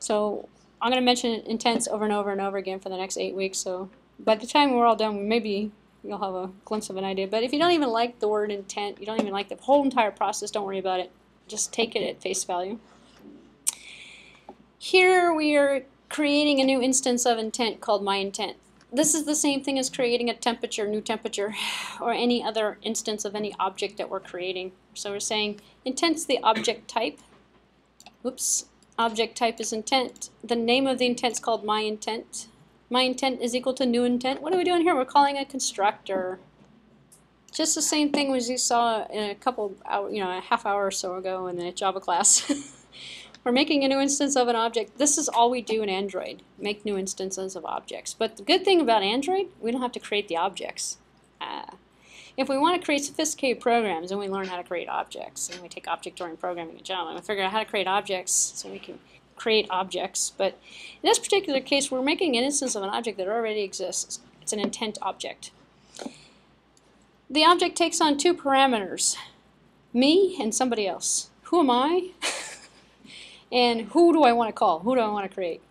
So I'm going to mention intents over and over and over again for the next eight weeks. So by the time we're all done, maybe you'll have a glimpse of an idea. But if you don't even like the word intent, you don't even like the whole entire process, don't worry about it. Just take it at face value. Here we are creating a new instance of intent called my intent. This is the same thing as creating a temperature, new temperature, or any other instance of any object that we're creating. So we're saying intent's the object type. Oops, object type is intent. The name of the intent is called my intent. My intent is equal to new intent. What are we doing here? We're calling a constructor. Just the same thing as you saw in a couple, hour, you know, a half hour or so ago in the Java class. We're making a new instance of an object. This is all we do in Android, make new instances of objects. But the good thing about Android, we don't have to create the objects. Uh, if we want to create sophisticated programs, then we learn how to create objects. And we take object-oriented programming in Java, and we figure out how to create objects so we can create objects. But in this particular case, we're making an instance of an object that already exists. It's an intent object. The object takes on two parameters, me and somebody else. Who am I? and who do I want to call? Who do I want to create?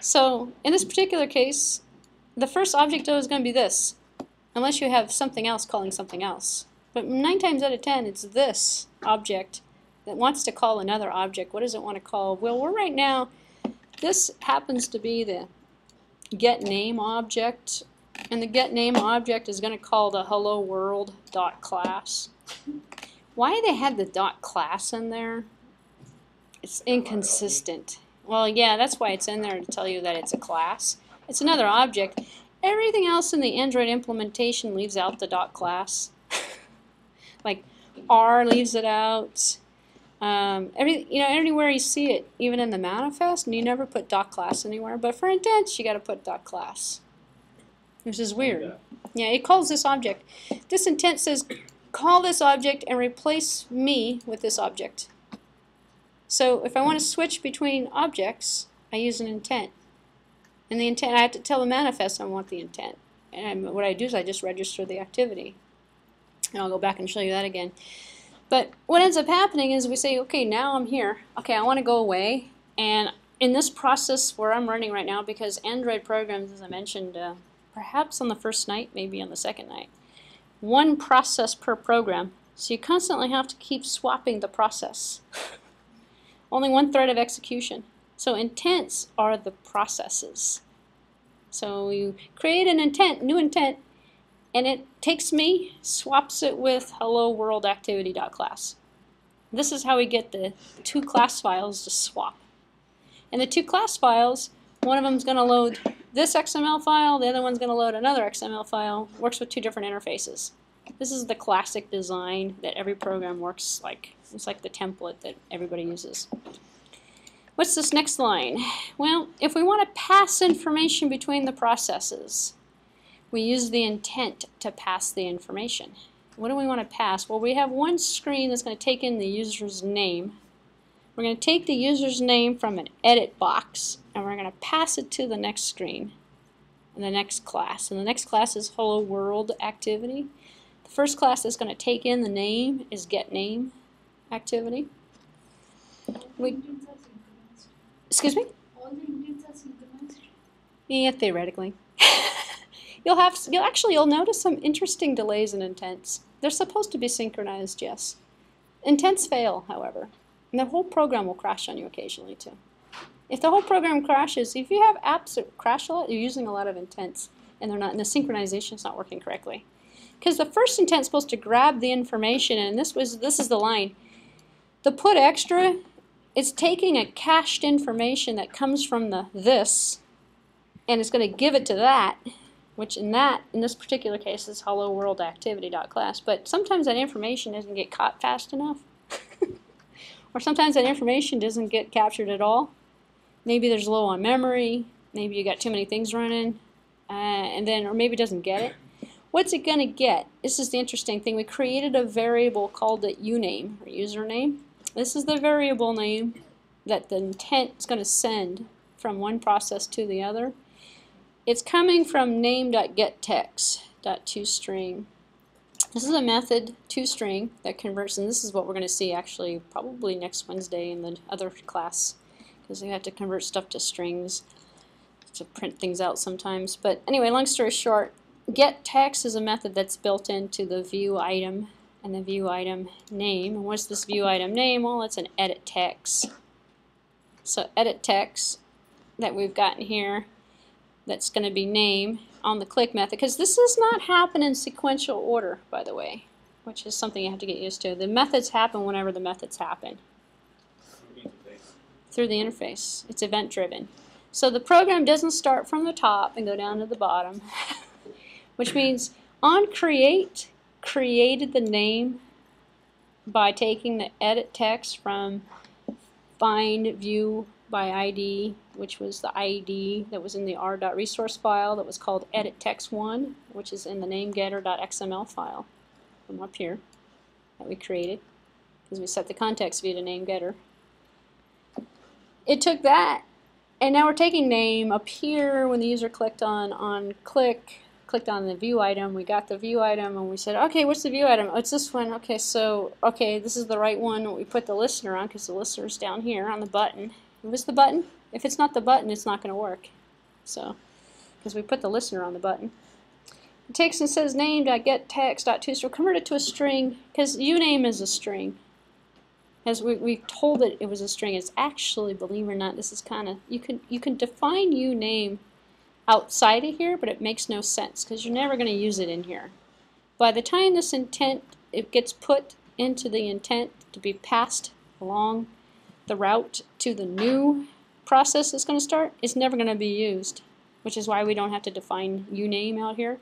So in this particular case, the first object is going to be this, unless you have something else calling something else. But nine times out of ten, it's this object that wants to call another object. What does it want to call? Well, we're right now, this happens to be the get name object, and the get name object is going to call the hello world dot class. Why they had the dot class in there? It's inconsistent. Well, yeah, that's why it's in there to tell you that it's a class. It's another object. Everything else in the Android implementation leaves out the dot class. like R leaves it out. Um, every you know anywhere you see it, even in the manifest, and you never put dot class anywhere. But for intents, you got to put dot class, which is weird. Yeah, it calls this object. This intent says, call this object and replace me with this object. So if I want to switch between objects, I use an intent. And the intent, I have to tell the manifest I want the intent. And what I do is I just register the activity. And I'll go back and show you that again. But what ends up happening is we say, okay, now I'm here. Okay, I want to go away. And in this process where I'm running right now, because Android programs, as I mentioned, uh, perhaps on the first night, maybe on the second night, one process per program. So you constantly have to keep swapping the process. Only one thread of execution. So intents are the processes. So you create an intent, new intent, and it takes me, swaps it with hello world activity.class. This is how we get the two class files to swap. And the two class files, one of them is going to load this XML file, the other one's going to load another XML file, works with two different interfaces. This is the classic design that every program works like. It's like the template that everybody uses. What's this next line? Well, if we want to pass information between the processes, we use the intent to pass the information. What do we want to pass? Well, we have one screen that's going to take in the user's name. We're going to take the user's name from an edit box and we're going to pass it to the next screen, and the next class. And the next class is hello world activity. The first class that's going to take in the name is get name activity. We, excuse me? Yeah, theoretically. you'll have you'll actually you'll notice some interesting delays in intents. They're supposed to be synchronized, yes. Intents fail, however, and the whole program will crash on you occasionally too. If the whole program crashes, if you have apps that crash a lot, you're using a lot of intents, and they're not, and the synchronization is not working correctly. Because the first intent is supposed to grab the information, and this was this is the line. The put extra it's taking a cached information that comes from the this, and it's going to give it to that, which in that, in this particular case, is hello world activity.class. But sometimes that information doesn't get caught fast enough. or sometimes that information doesn't get captured at all. Maybe there's low on memory, maybe you got too many things running, uh, and then, or maybe it doesn't get it. What's it going to get? This is the interesting thing. We created a variable called it uname, or username. This is the variable name that the intent is going to send from one process to the other. It's coming from name.getText.toString. This is a method toString that converts, and this is what we're going to see actually probably next Wednesday in the other class, because we have to convert stuff to strings to print things out sometimes. But anyway, long story short, getText is a method that's built into the view item and the view item name. And what's this view item name? Well, it's an edit text. So edit text that we've gotten here that's going to be name on the click method because this does not happen in sequential order by the way which is something you have to get used to. The methods happen whenever the methods happen through the interface. It's event driven. So the program doesn't start from the top and go down to the bottom which means on create created the name by taking the edit text from find view by ID, which was the ID that was in the r.resource file that was called edit text1, which is in the namegetter.xml file from up here that we created because we set the context view to namegetter. It took that, and now we're taking name up here when the user clicked on on click clicked on the view item, we got the view item, and we said, okay, what's the view item? Oh, it's this one. Okay, so, okay, this is the right one. We put the listener on because the listener's down here on the button. Was the button. If it's not the button, it's not going to work. So, because we put the listener on the button. It takes and says name dot get text dot name.getText.toString. Convert it to a string because uname is a string. As we, we told it it was a string, it's actually, believe it or not, this is kind of, you can, you can define uname outside of here, but it makes no sense because you're never going to use it in here. By the time this intent it gets put into the intent to be passed along the route to the new process that's going to start, it's never going to be used, which is why we don't have to define uname out here,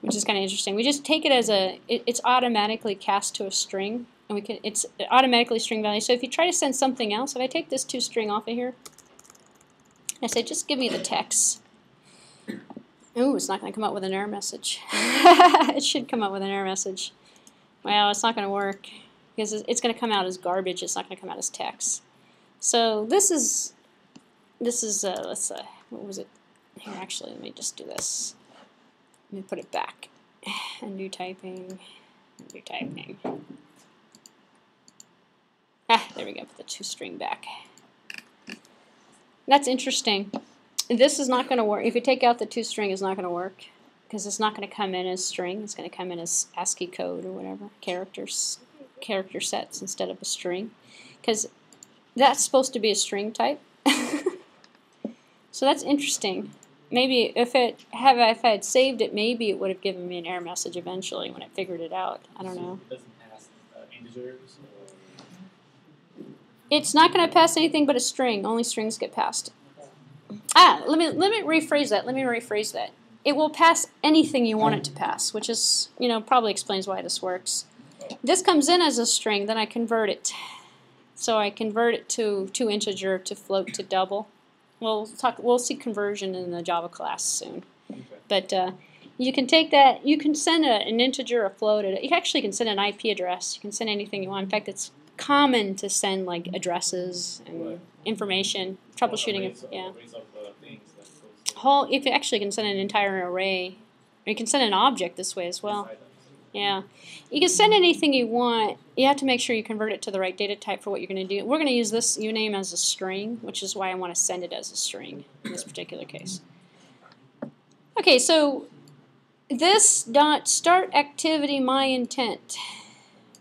which is kind of interesting. We just take it as a, it, it's automatically cast to a string, and we can, it's automatically string value. So if you try to send something else, if I take this to string off of here, I say, just give me the text. Ooh, it's not going to come up with an error message. it should come up with an error message. Well, it's not going to work because it's going to come out as garbage. It's not going to come out as text. So this is, this is, uh, let's, uh, what was it? Here, actually, let me just do this. Let me put it back. Undo typing, undo typing. Ah, there we go, put the toString back. That's interesting. This is not going to work. If you take out the toString, it's not going to work because it's not going to come in as string. It's going to come in as ASCII code or whatever, characters, character sets instead of a string. Because that's supposed to be a string type. so that's interesting. Maybe if it have if I had saved it, maybe it would have given me an error message eventually when it figured it out. I don't know. It doesn't pass uh, integers or It's not going to pass anything but a string. Only strings get passed. Ah, let me let me rephrase that. Let me rephrase that. It will pass anything you want it to pass, which is, you know, probably explains why this works. This comes in as a string, then I convert it. So I convert it to to integer, to float, to double. We'll talk. We'll see conversion in the Java class soon. But uh, you can take that. You can send a, an integer, a float. You actually can send an IP address. You can send anything you want. In fact, it's common to send like addresses and Right. information, troubleshooting. Arrays, yeah. Whole. If you actually can send an entire array, or you can send an object this way as well. Yeah. You can send anything you want. You have to make sure you convert it to the right data type for what you're going to do. We're going to use this uname as a string, which is why I want to send it as a string in this particular case. Okay, so this dot start activity my intent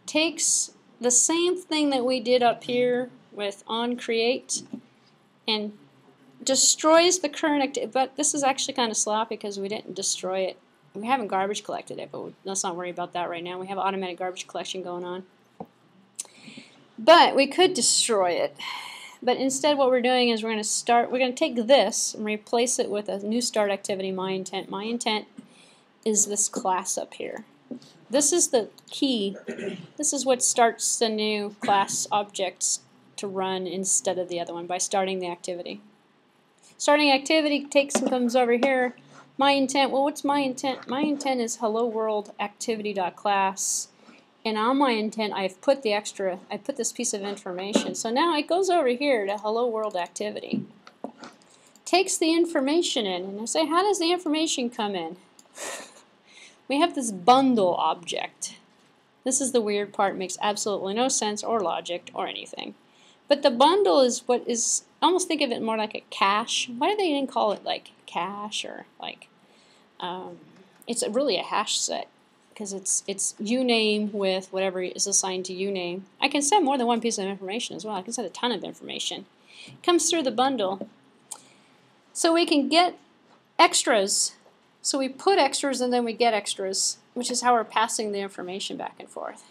takes the same thing that we did up here with on create and destroys the current activity. But this is actually kind of sloppy because we didn't destroy it we haven't garbage collected it, but let's not worry about that right now. We have automatic garbage collection going on. But we could destroy it. But instead what we're doing is we're going to start, we're going to take this and replace it with a new start activity, my intent. My intent is this class up here. This is the key. This is what starts the new class objects to run instead of the other one by starting the activity. Starting activity takes and comes over here. My intent, well what's my intent? My intent is hello world activity.class and on my intent I've put the extra, I put this piece of information. So now it goes over here to hello world activity. Takes the information in and I say how does the information come in? we have this bundle object. This is the weird part, makes absolutely no sense or logic or anything. But the bundle is what is, almost think of it more like a cache. Why do they even call it like cache or like, um, it's really a hash set because it's it's uname with whatever is assigned to uname. I can send more than one piece of information as well. I can send a ton of information. It comes through the bundle. So we can get extras. So we put extras and then we get extras, which is how we're passing the information back and forth.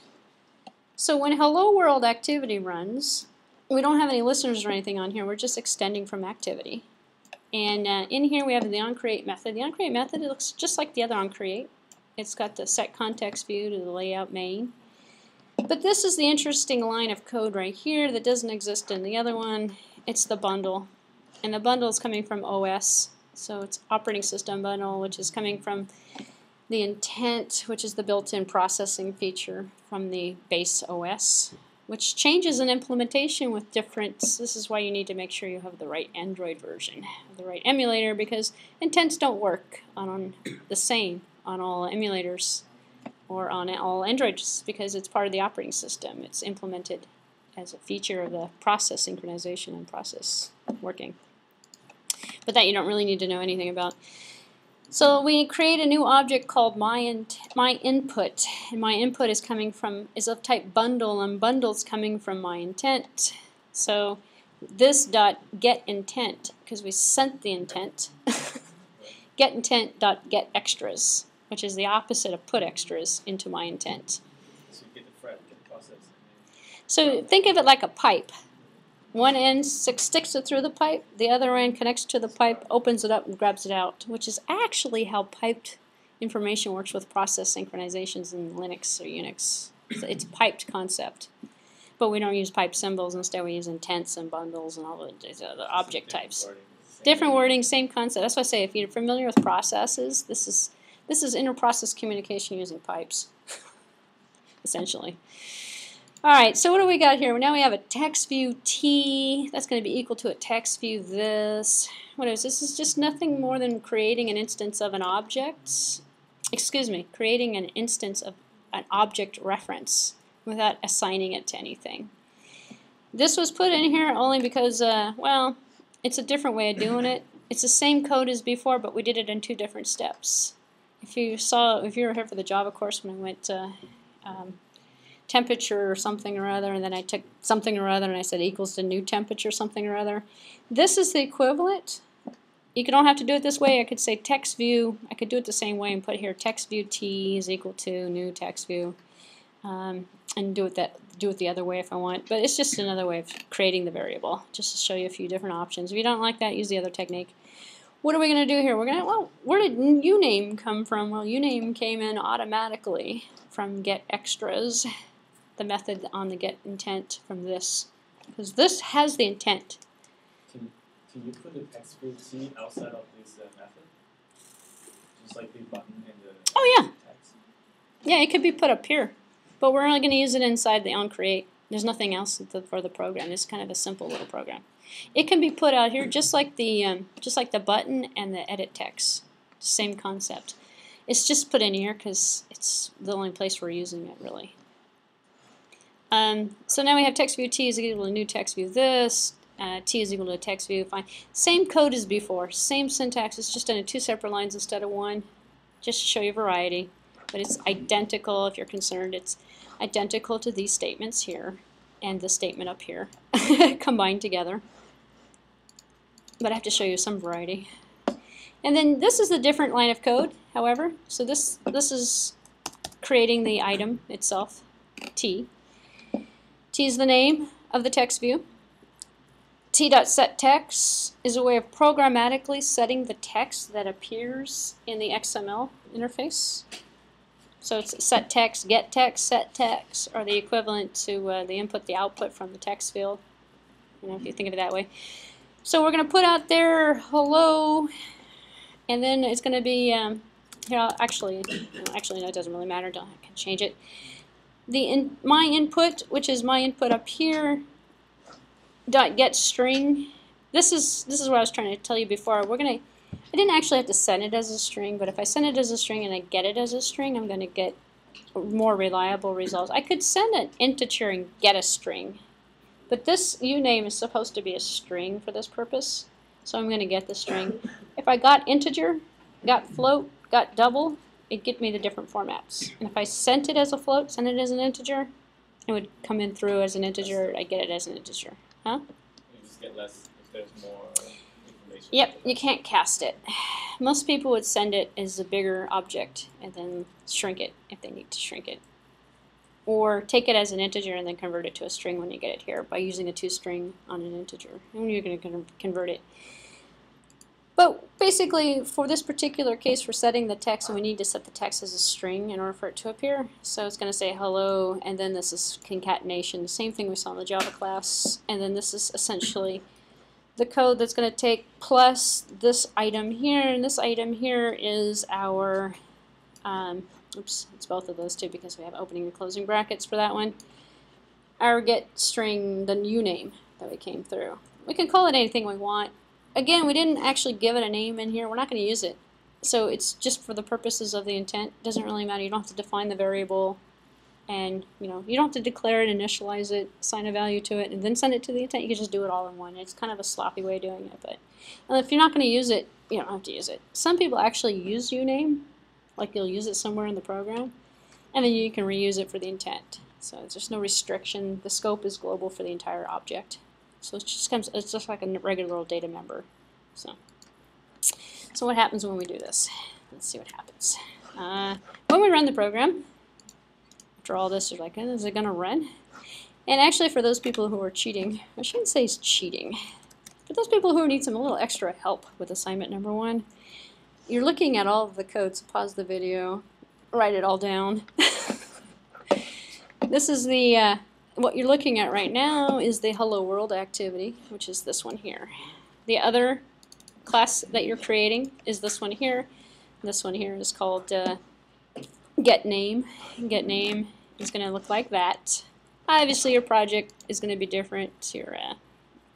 So when hello world activity runs, we don't have any listeners or anything on here. We're just extending from activity. And uh, in here we have the onCreate method. The onCreate method it looks just like the other onCreate. It's got the set context view to the layout main. But this is the interesting line of code right here that doesn't exist in the other one. It's the bundle. And the bundle is coming from OS. So it's operating system bundle, which is coming from the intent, which is the built-in processing feature from the base OS, which changes in implementation with different, this is why you need to make sure you have the right Android version, the right emulator, because intents don't work on the same on all emulators or on all Androids because it's part of the operating system. It's implemented as a feature of the process synchronization and process working. But that you don't really need to know anything about. So we create a new object called my, in my input. And my input is coming from, is of type bundle, and bundle's coming from my intent. So this dot get intent, because we sent the intent, get intent dot get extras which is the opposite of put extras into my intent. So you get the thread, get the process. So think of it like a pipe. One end sticks it through the pipe, the other end connects to the pipe, opens it up, and grabs it out, which is actually how piped information works with process synchronizations in Linux or Unix. It's a piped concept. But we don't use pipe symbols, instead we use intents and bundles and all the other object types. Wording, Different wording, same concept. That's why I say if you're familiar with processes, this is this is inter-process communication using pipes, essentially. All right, so what do we got here? Now we have a text view T. That's going to be equal to a text view this. What is this? This is just nothing more than creating an instance of an object. Excuse me, creating an instance of an object reference without assigning it to anything. This was put in here only because, uh, well, it's a different way of doing it. It's the same code as before, but we did it in two different steps. If you saw, if you were here for the Java course when I went to um, temperature or something or other, and then I took something or other and I said equals to new temperature something or other, this is the equivalent. You don't have to do it this way. I could say text view. I could do it the same way and put here text view t is equal to new text view, um, and do it that do it the other way if I want. But it's just another way of creating the variable, just to show you a few different options. If you don't like that, use the other technique. What are we going to do here? We're going to, well, where did uname come from? Well, uname came in automatically from get extras, the method on the get intent from this. Because this has the intent. Can, can you put the text field outside of this uh, method? Just like the button and the Oh, yeah. text. Yeah, it could be put up here. But we're only going to use it inside the onCreate. There's nothing else for the program. It's kind of a simple little program. It can be put out here just like the um, just like the button and the edit text. Same concept. It's just put in here because it's the only place we're using it really. Um, so now we have text view t is equal to new text view this. Uh, t is equal to text view. Fine. Same code as before. Same syntax. It's just done in two separate lines instead of one. Just to show you variety. But it's identical if you're concerned. It's identical to these statements here and the statement up here combined together. But I have to show you some variety. And then this is a different line of code, however. So this this is creating the item itself, T. Is the name of the text view. T.setText is a way of programmatically setting the text that appears in the XML interface. So it's set text, get text, set text are the equivalent to uh, the input, the output from the text field. You know, if you think of it that way. So we're going to put out there hello, and then it's going to be um, here. Actually, actually, no, it doesn't really matter. I can change it. The in, my input, which is my input up here, dot get string. This is this is what I was trying to tell you before. We're gonna. I didn't actually have to send it as a string, but if I send it as a string and I get it as a string, I'm going to get more reliable results. I could send an integer and get a string, but this uname is supposed to be a string for this purpose, so I'm going to get the string. If I got integer, got float, got double, it'd get me the different formats. And if I sent it as a float, sent it as an integer, it would come in through as an integer, I get it as an integer. Huh? You just get less if there's more information. Yep, you can't cast it. Most people would send it as a bigger object and then shrink it if they need to shrink it. Or take it as an integer and then convert it to a string when you get it here by using a toString on an integer. And you're going to convert it. But basically, for this particular case, we're setting the text, and we need to set the text as a string in order for it to appear. So it's going to say hello, and then this is concatenation, the same thing we saw in the Java class. And then this is essentially the code that's going to take plus this item here, and this item here is our, um, oops, it's both of those two because we have opening and closing brackets for that one. Our get string, the new name that we came through. We can call it anything we want. Again, we didn't actually give it a name in here. We're not going to use it. So it's just for the purposes of the intent. It doesn't really matter. You don't have to define the variable and you know you don't have to declare it, initialize it, assign a value to it, and then send it to the intent. You can just do it all in one. It's kind of a sloppy way of doing it, but if you're not going to use it, you don't have to use it. Some people actually use uname, like you'll use it somewhere in the program, and then you can reuse it for the intent. So there's no restriction. The scope is global for the entire object. So it just comes. It's just like a regular old data member. So so what happens when we do this? Let's see what happens. Uh, when we run the program after all this, you're like, "Oh, is it going to run? And actually, for those people who are cheating, I shouldn't say it's cheating. For those people who need some a little extra help with assignment number one, you're looking at all of the code, so pause the video, write it all down. this is the, uh, what you're looking at right now is the Hello World activity, which is this one here. The other class that you're creating is this one here. This one here is called uh, get name. Get name is going to look like that. Obviously, your project is going to be different. Your uh,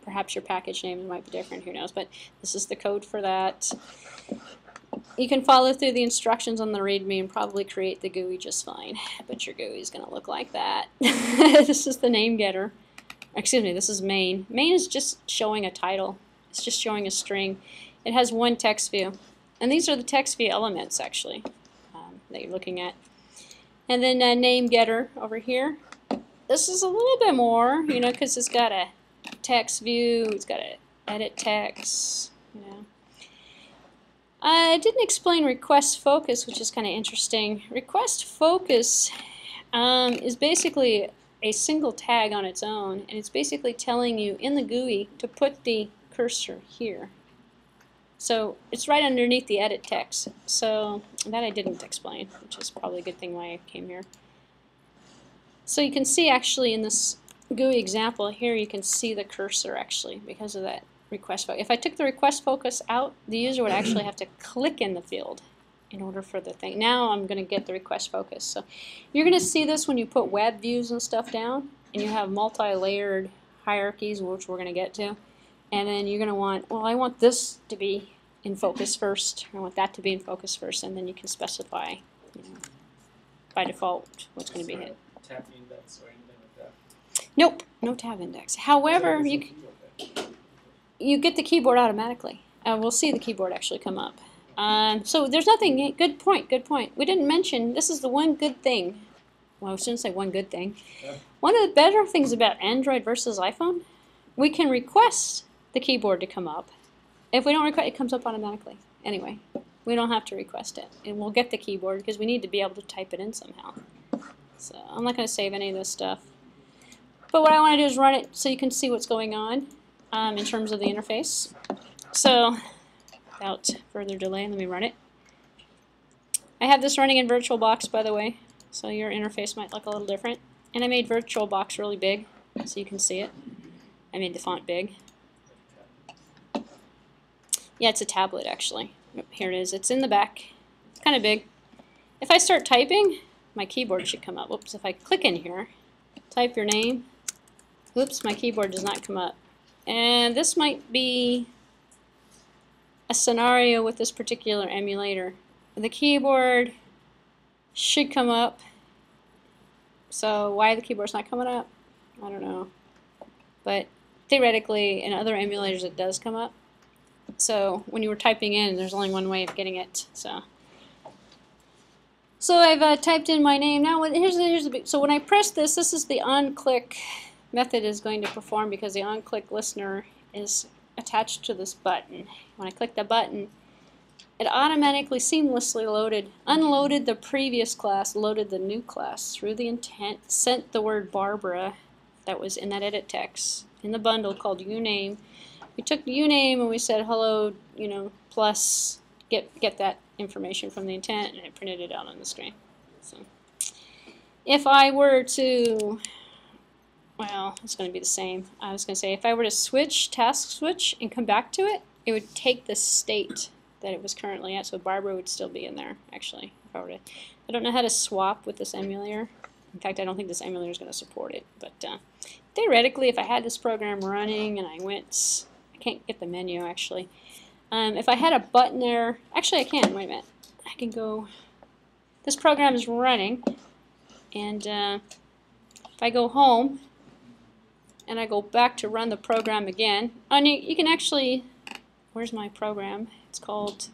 perhaps your package name might be different. Who knows? But this is the code for that. You can follow through the instructions on the README and probably create the GUI just fine. But your GUI is going to look like that. this is the name getter. Excuse me. This is main. Main is just showing a title. It's just showing a string. It has one text view. And these are the text view elements, actually that you're looking at. And then uh, name getter over here. This is a little bit more, you know, because it's got a text view, it's got a edit text. I didn't explain request focus, which is kind of interesting. Request focus um, is basically a single tag on its own, and it's basically telling you in the GUI to put the cursor here. So it's right underneath the edit text. So that I didn't explain, which is probably a good thing why I came here. So you can see actually in this GUI example here, you can see the cursor actually because of that request focus. If I took the request focus out, the user would actually have to click in the field in order for the thing. Now I'm going to get the request focus. So you're going to see this when you put web views and stuff down and you have multi-layered hierarchies, which we're going to get to. And then you're going to want, well, I want this to be in focus first. I want that to be in focus first, and then you can specify, you know, by default, what's going to be hit. Tab index or anything like that. Nope, no tab index. However, you, Can. You get the keyboard automatically. Uh, we'll see the keyboard actually come up. Um, so there's nothing, good point, good point. We didn't mention, this is the one good thing. Well, I shouldn't say one good thing. Yeah. One of the better things about Android versus iPhone, we can request the keyboard to come up. If we don't request, it comes up automatically. Anyway, we don't have to request it. And we'll get the keyboard because we need to be able to type it in somehow. So I'm not going to save any of this stuff. But what I want to do is run it so you can see what's going on um, in terms of the interface. So without further delay, let me run it. I have this running in VirtualBox, by the way, so your interface might look a little different. And I made VirtualBox really big, so you can see it. I made the font big. Yeah, it's a tablet, actually. Here it is. It's in the back. It's kind of big. If I start typing, my keyboard should come up. Whoops, if I click in here, type your name. Whoops, my keyboard does not come up. And this might be a scenario with this particular emulator. The keyboard should come up. So why the keyboard's not coming up, I don't know. But theoretically, in other emulators it does come up. So when you were typing in, there's only one way of getting it. So so I've uh, typed in my name. Now here's here's the so when I press this, this is the on-click method is going to perform because the on-click listener is attached to this button. When I click the button, it automatically seamlessly loaded, unloaded the previous class, loaded the new class through the intent, sent the word Barbara that was in that edit text in the bundle called uname. We took uname and we said hello, you know, plus get get that information from the intent and it printed it out on the screen. So if I were to well, it's going to be the same. I was going to say if I were to switch task switch and come back to it, it would take the state that it was currently at, so Barbara would still be in there, actually. If I, were to, I don't know how to swap with this emulator. In fact, I don't think this emulator is going to support it. But uh, theoretically, if I had this program running and I went, I can't get the menu actually. Um, if I had a button there, actually I can, wait a minute. I can go, this program is running, and uh, if I go home, and I go back to run the program again, oh, and you, you can actually, where's my program? It's called,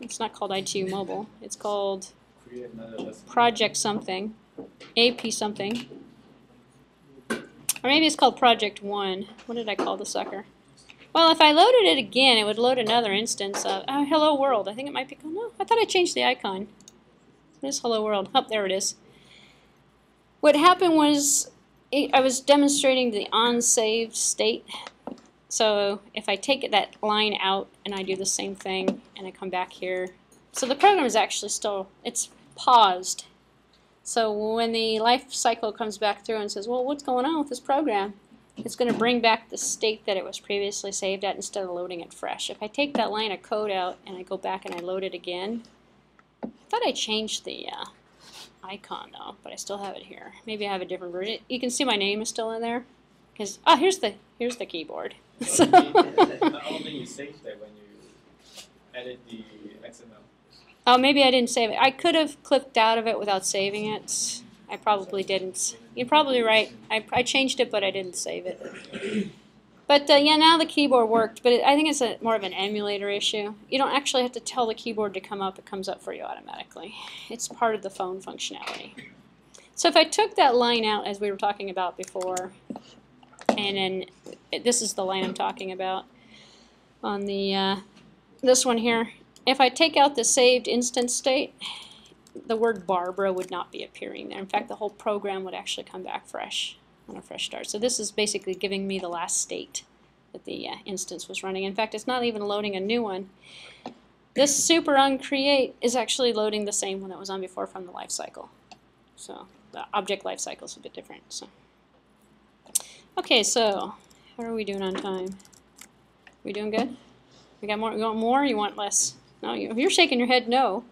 it's not called ITU Mobile, it's called Create another lesson. Project something, AP something. Or maybe it's called Project 1. What did I call the sucker? Well, if I loaded it again, it would load another instance of oh, Hello World. I think it might be called, no, oh, I thought I changed the icon. It is Hello World. Oh, there it is. What happened was I was demonstrating the on-saved state. So if I take that line out and I do the same thing and I come back here, so the program is actually still, it's paused. So when the life cycle comes back through and says, well, what's going on with this program? It's going to bring back the state that it was previously saved at instead of loading it fresh. If I take that line of code out and I go back and I load it again, I thought I changed the uh, icon though, but I still have it here. Maybe I have a different version. You can see my name is still in there. Cause, oh, here's the, here's the keyboard. I don't think you saved it when you edit the XML. Oh, maybe I didn't save it. I could have clicked out of it without saving it. I probably didn't. You're probably right. I, I changed it, but I didn't save it. But uh, yeah, now the keyboard worked, but it, I think it's a, more of an emulator issue. You don't actually have to tell the keyboard to come up, it comes up for you automatically. It's part of the phone functionality. So if I took that line out, as we were talking about before, and then this is the line I'm talking about on the uh, this one here. If I take out the saved instance state, the word Barbara would not be appearing there. In fact, the whole program would actually come back fresh on a fresh start. So this is basically giving me the last state that the uh, instance was running. In fact, it's not even loading a new one. This super onCreate is actually loading the same one that was on before from the life cycle. So the object life cycle is a bit different. So okay, so how are we doing on time? We doing good? We got more. You want more? You want less? No, you, you're shaking your head. No.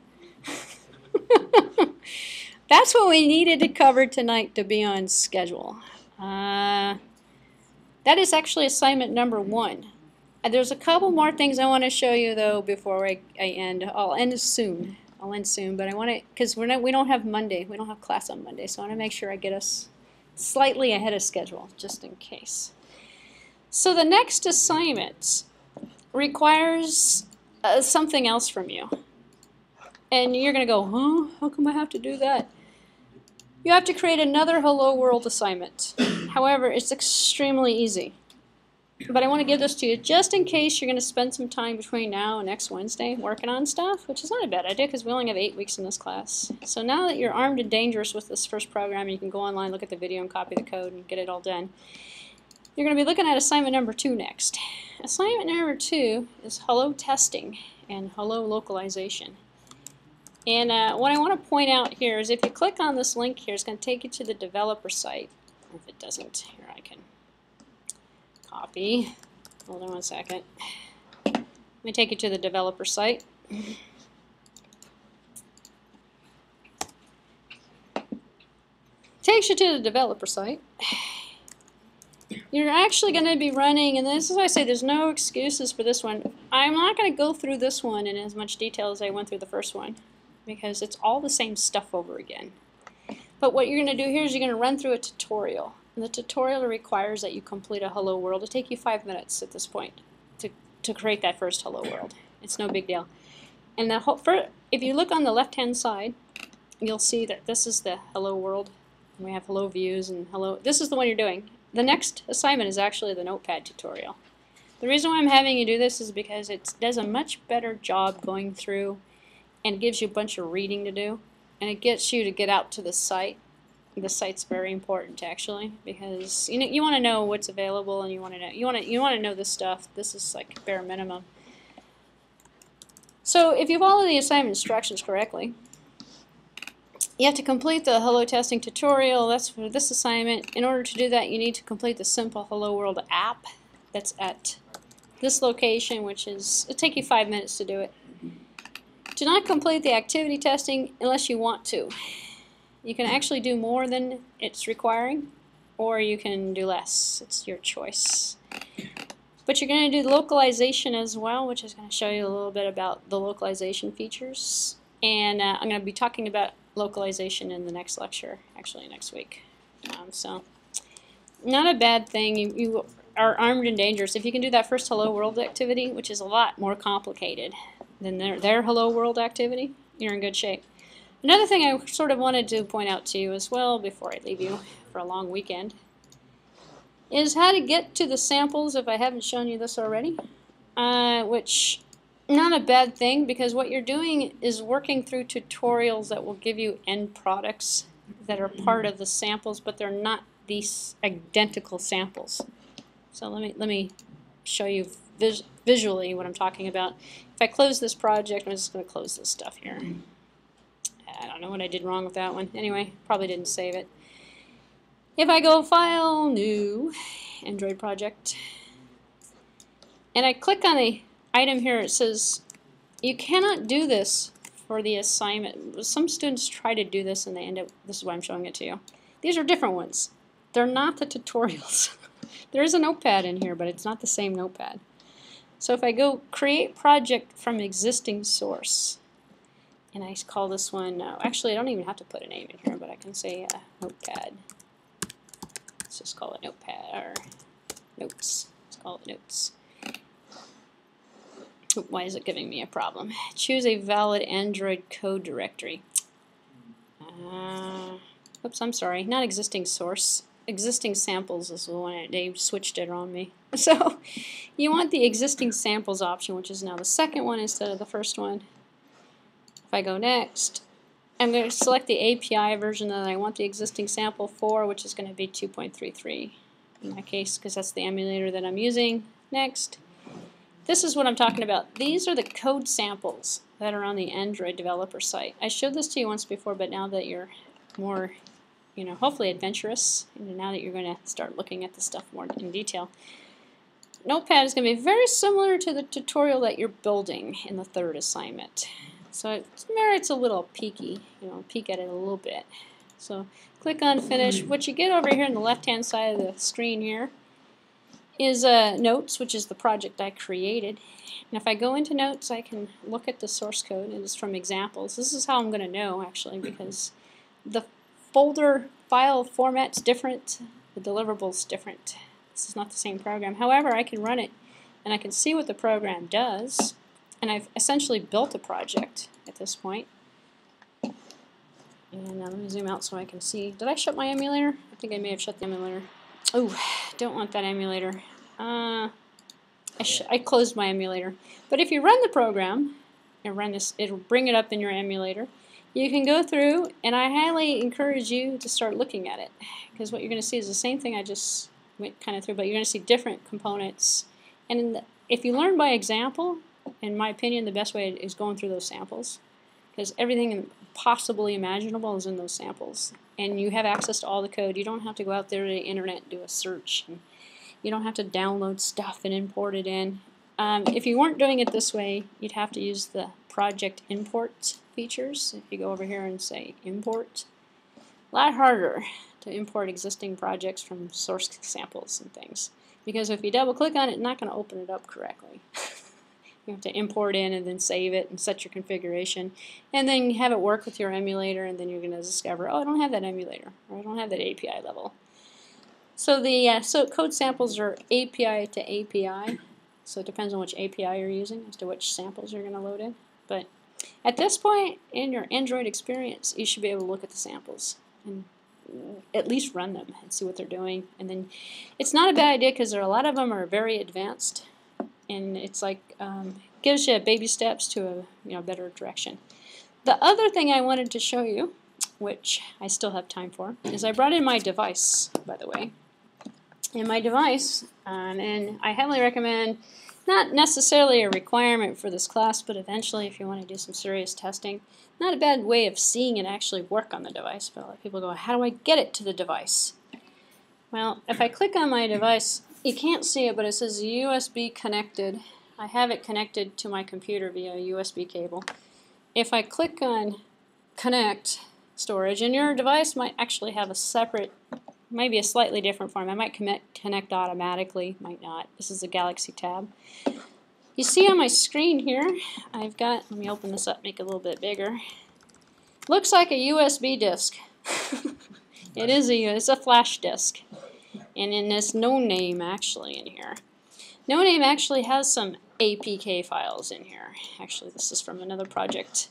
That's what we needed to cover tonight to be on schedule. Uh, that is actually assignment number one. Uh, There's a couple more things I want to show you though before I, I end. I'll end soon. I'll end soon, but I want to because we're not we don't have Monday. We don't have class on Monday, so I want to make sure I get us slightly ahead of schedule just in case. So the next assignment requires uh, something else from you. And you're going to go, huh? How come I have to do that? You have to create another Hello World assignment. However, it's extremely easy. but I want to give this to you just in case you're going to spend some time between now and next Wednesday working on stuff, which is not a bad idea because we only have eight weeks in this class. So now that you're armed and dangerous with this first program, you can go online, look at the video, and copy the code and get it all done. You're going to be looking at assignment number two next. Assignment number two is hello testing and hello localization. And uh, what I want to point out here is if you click on this link here, it's going to take you to the developer site. If it doesn't, here I can copy. Hold on one second. Let me take you to the developer site. Takes you to the developer site. You're actually going to be running, and this is why I say there's no excuses for this one. I'm not going to go through this one in as much detail as I went through the first one because it's all the same stuff over again. But what you're going to do here is you're going to run through a tutorial. And the tutorial requires that you complete a hello world. It'll take you five minutes at this point to, to create that first hello world. It's no big deal. And the whole, for, if you look on the left hand side, you'll see that this is the hello world. And we have hello views and hello. This is the one you're doing. The next assignment is actually the notepad tutorial. The reason why I'm having you do this is because it does a much better job going through and gives you a bunch of reading to do. And it gets you to get out to the site. The site's very important actually because you know you want to know what's available and you want to know you want to you want to know this stuff. This is like bare minimum. So if you follow the assignment instructions correctly, you have to complete the Hello Testing tutorial. That's for this assignment. In order to do that, you need to complete the Simple Hello World app that's at this location, which is, it'll take you five minutes to do it. Do not complete the activity testing unless you want to. You can actually do more than it's requiring, or you can do less. It's your choice. But you're going to do localization as well, which is going to show you a little bit about the localization features. And uh, I'm going to be talking about localization in the next lecture, actually next week. Um, so, not a bad thing. You, you are armed and dangerous. If you can do that first Hello World activity, which is a lot more complicated than their, their Hello World activity, you're in good shape. Another thing I sort of wanted to point out to you as well before I leave you for a long weekend is how to get to the samples if I haven't shown you this already, uh, which not a bad thing because what you're doing is working through tutorials that will give you end products that are part of the samples, but they're not these identical samples. So let me let me show you vis visually what I'm talking about. If I close this project, I'm just going to close this stuff here. I don't know what I did wrong with that one. Anyway, probably didn't save it. If I go File, New, Android Project, and I click on the item here, it says you cannot do this for the assignment. Some students try to do this and they end up, this is why I'm showing it to you. These are different ones. They're not the tutorials. there is a notepad in here, but it's not the same notepad. So if I go create project from existing source, and I call this one, uh, actually I don't even have to put a name in here, but I can say uh, notepad. Let's just call it notepad, or notes. Let's call it notes. Why is it giving me a problem? Choose a valid Android code directory. Uh, oops, I'm sorry. Not existing source. Existing samples is the one they switched it on me. So you want the existing samples option, which is now the second one instead of the first one. If I go next, I'm going to select the API version that I want the existing sample for, which is going to be 2.33 in my case, because that's the emulator that I'm using. Next. This is what I'm talking about. These are the code samples that are on the Android developer site. I showed this to you once before, but now that you're more, you know, hopefully adventurous, now that you're going to start looking at the stuff more in detail, Notepad is going to be very similar to the tutorial that you're building in the third assignment. So it merits a little peeky, you know, peek at it a little bit. So click on Finish. What you get over here on the left-hand side of the screen here is uh, Notes, which is the project I created. And if I go into Notes, I can look at the source code, and it's from examples. This is how I'm going to know, actually, because the folder file format's different, the deliverables different. This is not the same program. However, I can run it and I can see what the program does. And I've essentially built a project at this point. And uh, let me zoom out so I can see. Did I shut my emulator? I think I may have shut the emulator. Oh, don't want that emulator. Uh, I, I closed my emulator. But if you run the program and run this, it'll bring it up in your emulator. You can go through, and I highly encourage you to start looking at it because what you're going to see is the same thing I just went kind of through, but you're going to see different components. And the, if you learn by example, in my opinion, the best way is going through those samples because everything possibly imaginable is in those samples. And you have access to all the code. You don't have to go out there to the internet and do a search. And you don't have to download stuff and import it in. Um, if you weren't doing it this way, you'd have to use the project import features. If you go over here and say import, a lot harder to import existing projects from source samples and things. Because if you double click on it, it's not going to open it up correctly. you have to import in and then save it and set your configuration. And then have it work with your emulator and then you're going to discover, oh, I don't have that emulator or I don't have that API level. So the uh, so code samples are API to API. So it depends on which API you're using as to which samples you're going to load in. But at this point in your Android experience, you should be able to look at the samples and at least run them and see what they're doing. And then it's not a bad idea because there are a lot of them are very advanced, and it's like um, gives you baby steps to a you know better direction. The other thing I wanted to show you, which I still have time for, is I brought in my device. By the way, And my device, um, and I highly recommend not necessarily a requirement for this class, but eventually if you want to do some serious testing, not a bad way of seeing it actually work on the device, but a lot of people go, how do I get it to the device? Well, if I click on my device, you can't see it, but it says USB connected. I have it connected to my computer via a USB cable. If I click on connect storage, and your device might actually have a separate maybe a slightly different form. I might connect, automatically, might not. This is a Galaxy tab. You see on my screen here, I've got, let me open this up, make it a little bit bigger. Looks like a USB disk. it is a, it's a flash disk. And in this no name actually in here. No name actually has some APK files in here. Actually, this is from another project.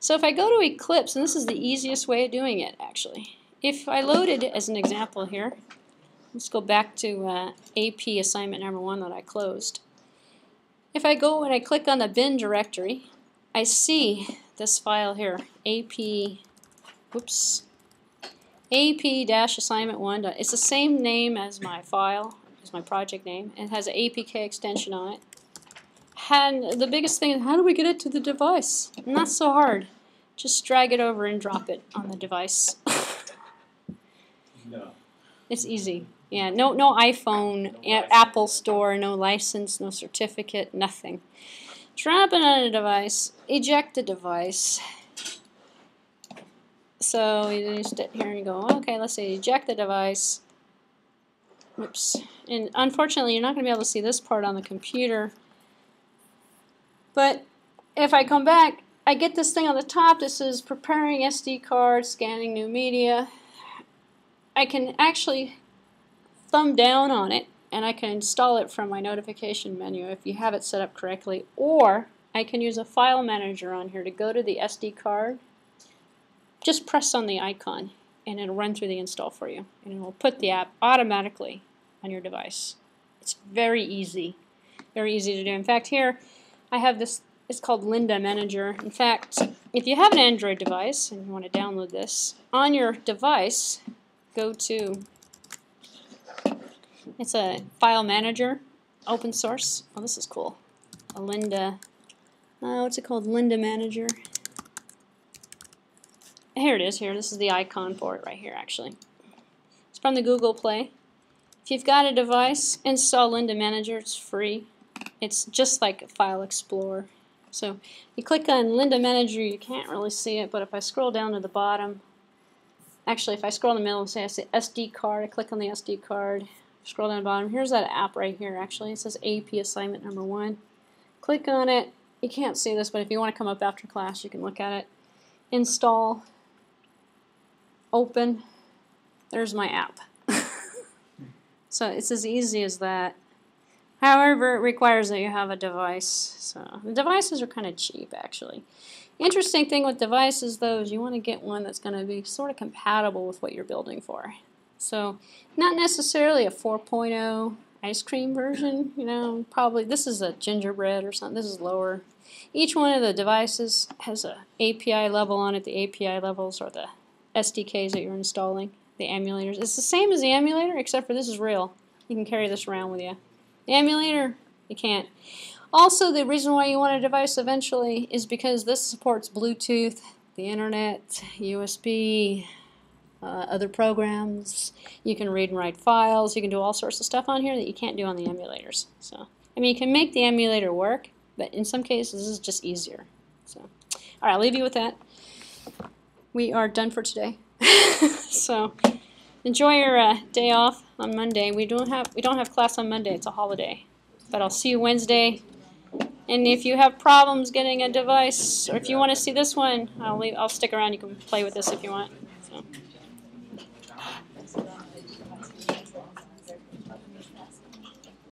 So if I go to Eclipse, and this is the easiest way of doing it actually if I loaded, it as an example here, let's go back to uh, AP assignment number one that I closed. If I go and I click on the bin directory, I see this file here, AP, whoops, AP-assignment one. It's the same name as my file, as my project name. It has an APK extension on it. And the biggest thing is how do we get it to the device? Not so hard. Just drag it over and drop it on the device. It's easy. Yeah, no, no iPhone, No. Apple Store, no license, no certificate, nothing. Drop it on a device, eject the device. So you just sit here and you go, okay, let's say eject the device. Oops. And unfortunately, you're not going to be able to see this part on the computer. But if I come back, I get this thing on the top that says preparing SD card, scanning new media. I can actually thumb down on it and I can install it from my notification menu if you have it set up correctly or I can use a file manager on here to go to the SD card. Just press on the icon and it'll run through the install for you and it will put the app automatically on your device. It's very easy very easy to do. In fact here I have this it's called Linda Manager. In fact if you have an Android device and you want to download this on your device go to it's a file manager open source. Oh this is cool. A Linda uh, what's it called? Linda Manager. Here it is here this is the icon for it right here actually. It's from the Google Play. If you've got a device install Linda Manager it's free. It's just like File Explorer. So you click on Linda Manager you can't really see it but if I scroll down to the bottom Actually, if I scroll in the middle and say I say SD card, I click on the SD card, scroll down the bottom. Here's that app right here, actually. It says AP assignment number one. Click on it. You can't see this, but if you want to come up after class, you can look at it. Install. Open. There's my app. so it's as easy as that. However, it requires that you have a device. So the devices are kind of cheap, actually. Interesting thing with devices though is you want to get one that's going to be sort of compatible with what you're building for. So not necessarily a 4.0 ice cream version, you know, probably this is a gingerbread or something. This is lower. Each one of the devices has a API level on it. The API levels are the SDKs that you're installing, the emulators. It's the same as the emulator, except for this is real. You can carry this around with you. The emulator, you can't. Also, the reason why you want a device eventually is because this supports Bluetooth, the internet, USB, uh, other programs. You can read and write files. You can do all sorts of stuff on here that you can't do on the emulators. So, I mean, you can make the emulator work, but in some cases, this is just easier. So, all right, I'll leave you with that. We are done for today. so, enjoy your uh, day off on Monday. We don't have we don't have class on Monday. It's a holiday, but I'll see you Wednesday. And if you have problems getting a device, or if you want to see this one, I'll leave. I'll stick around. You can play with this if you want. So.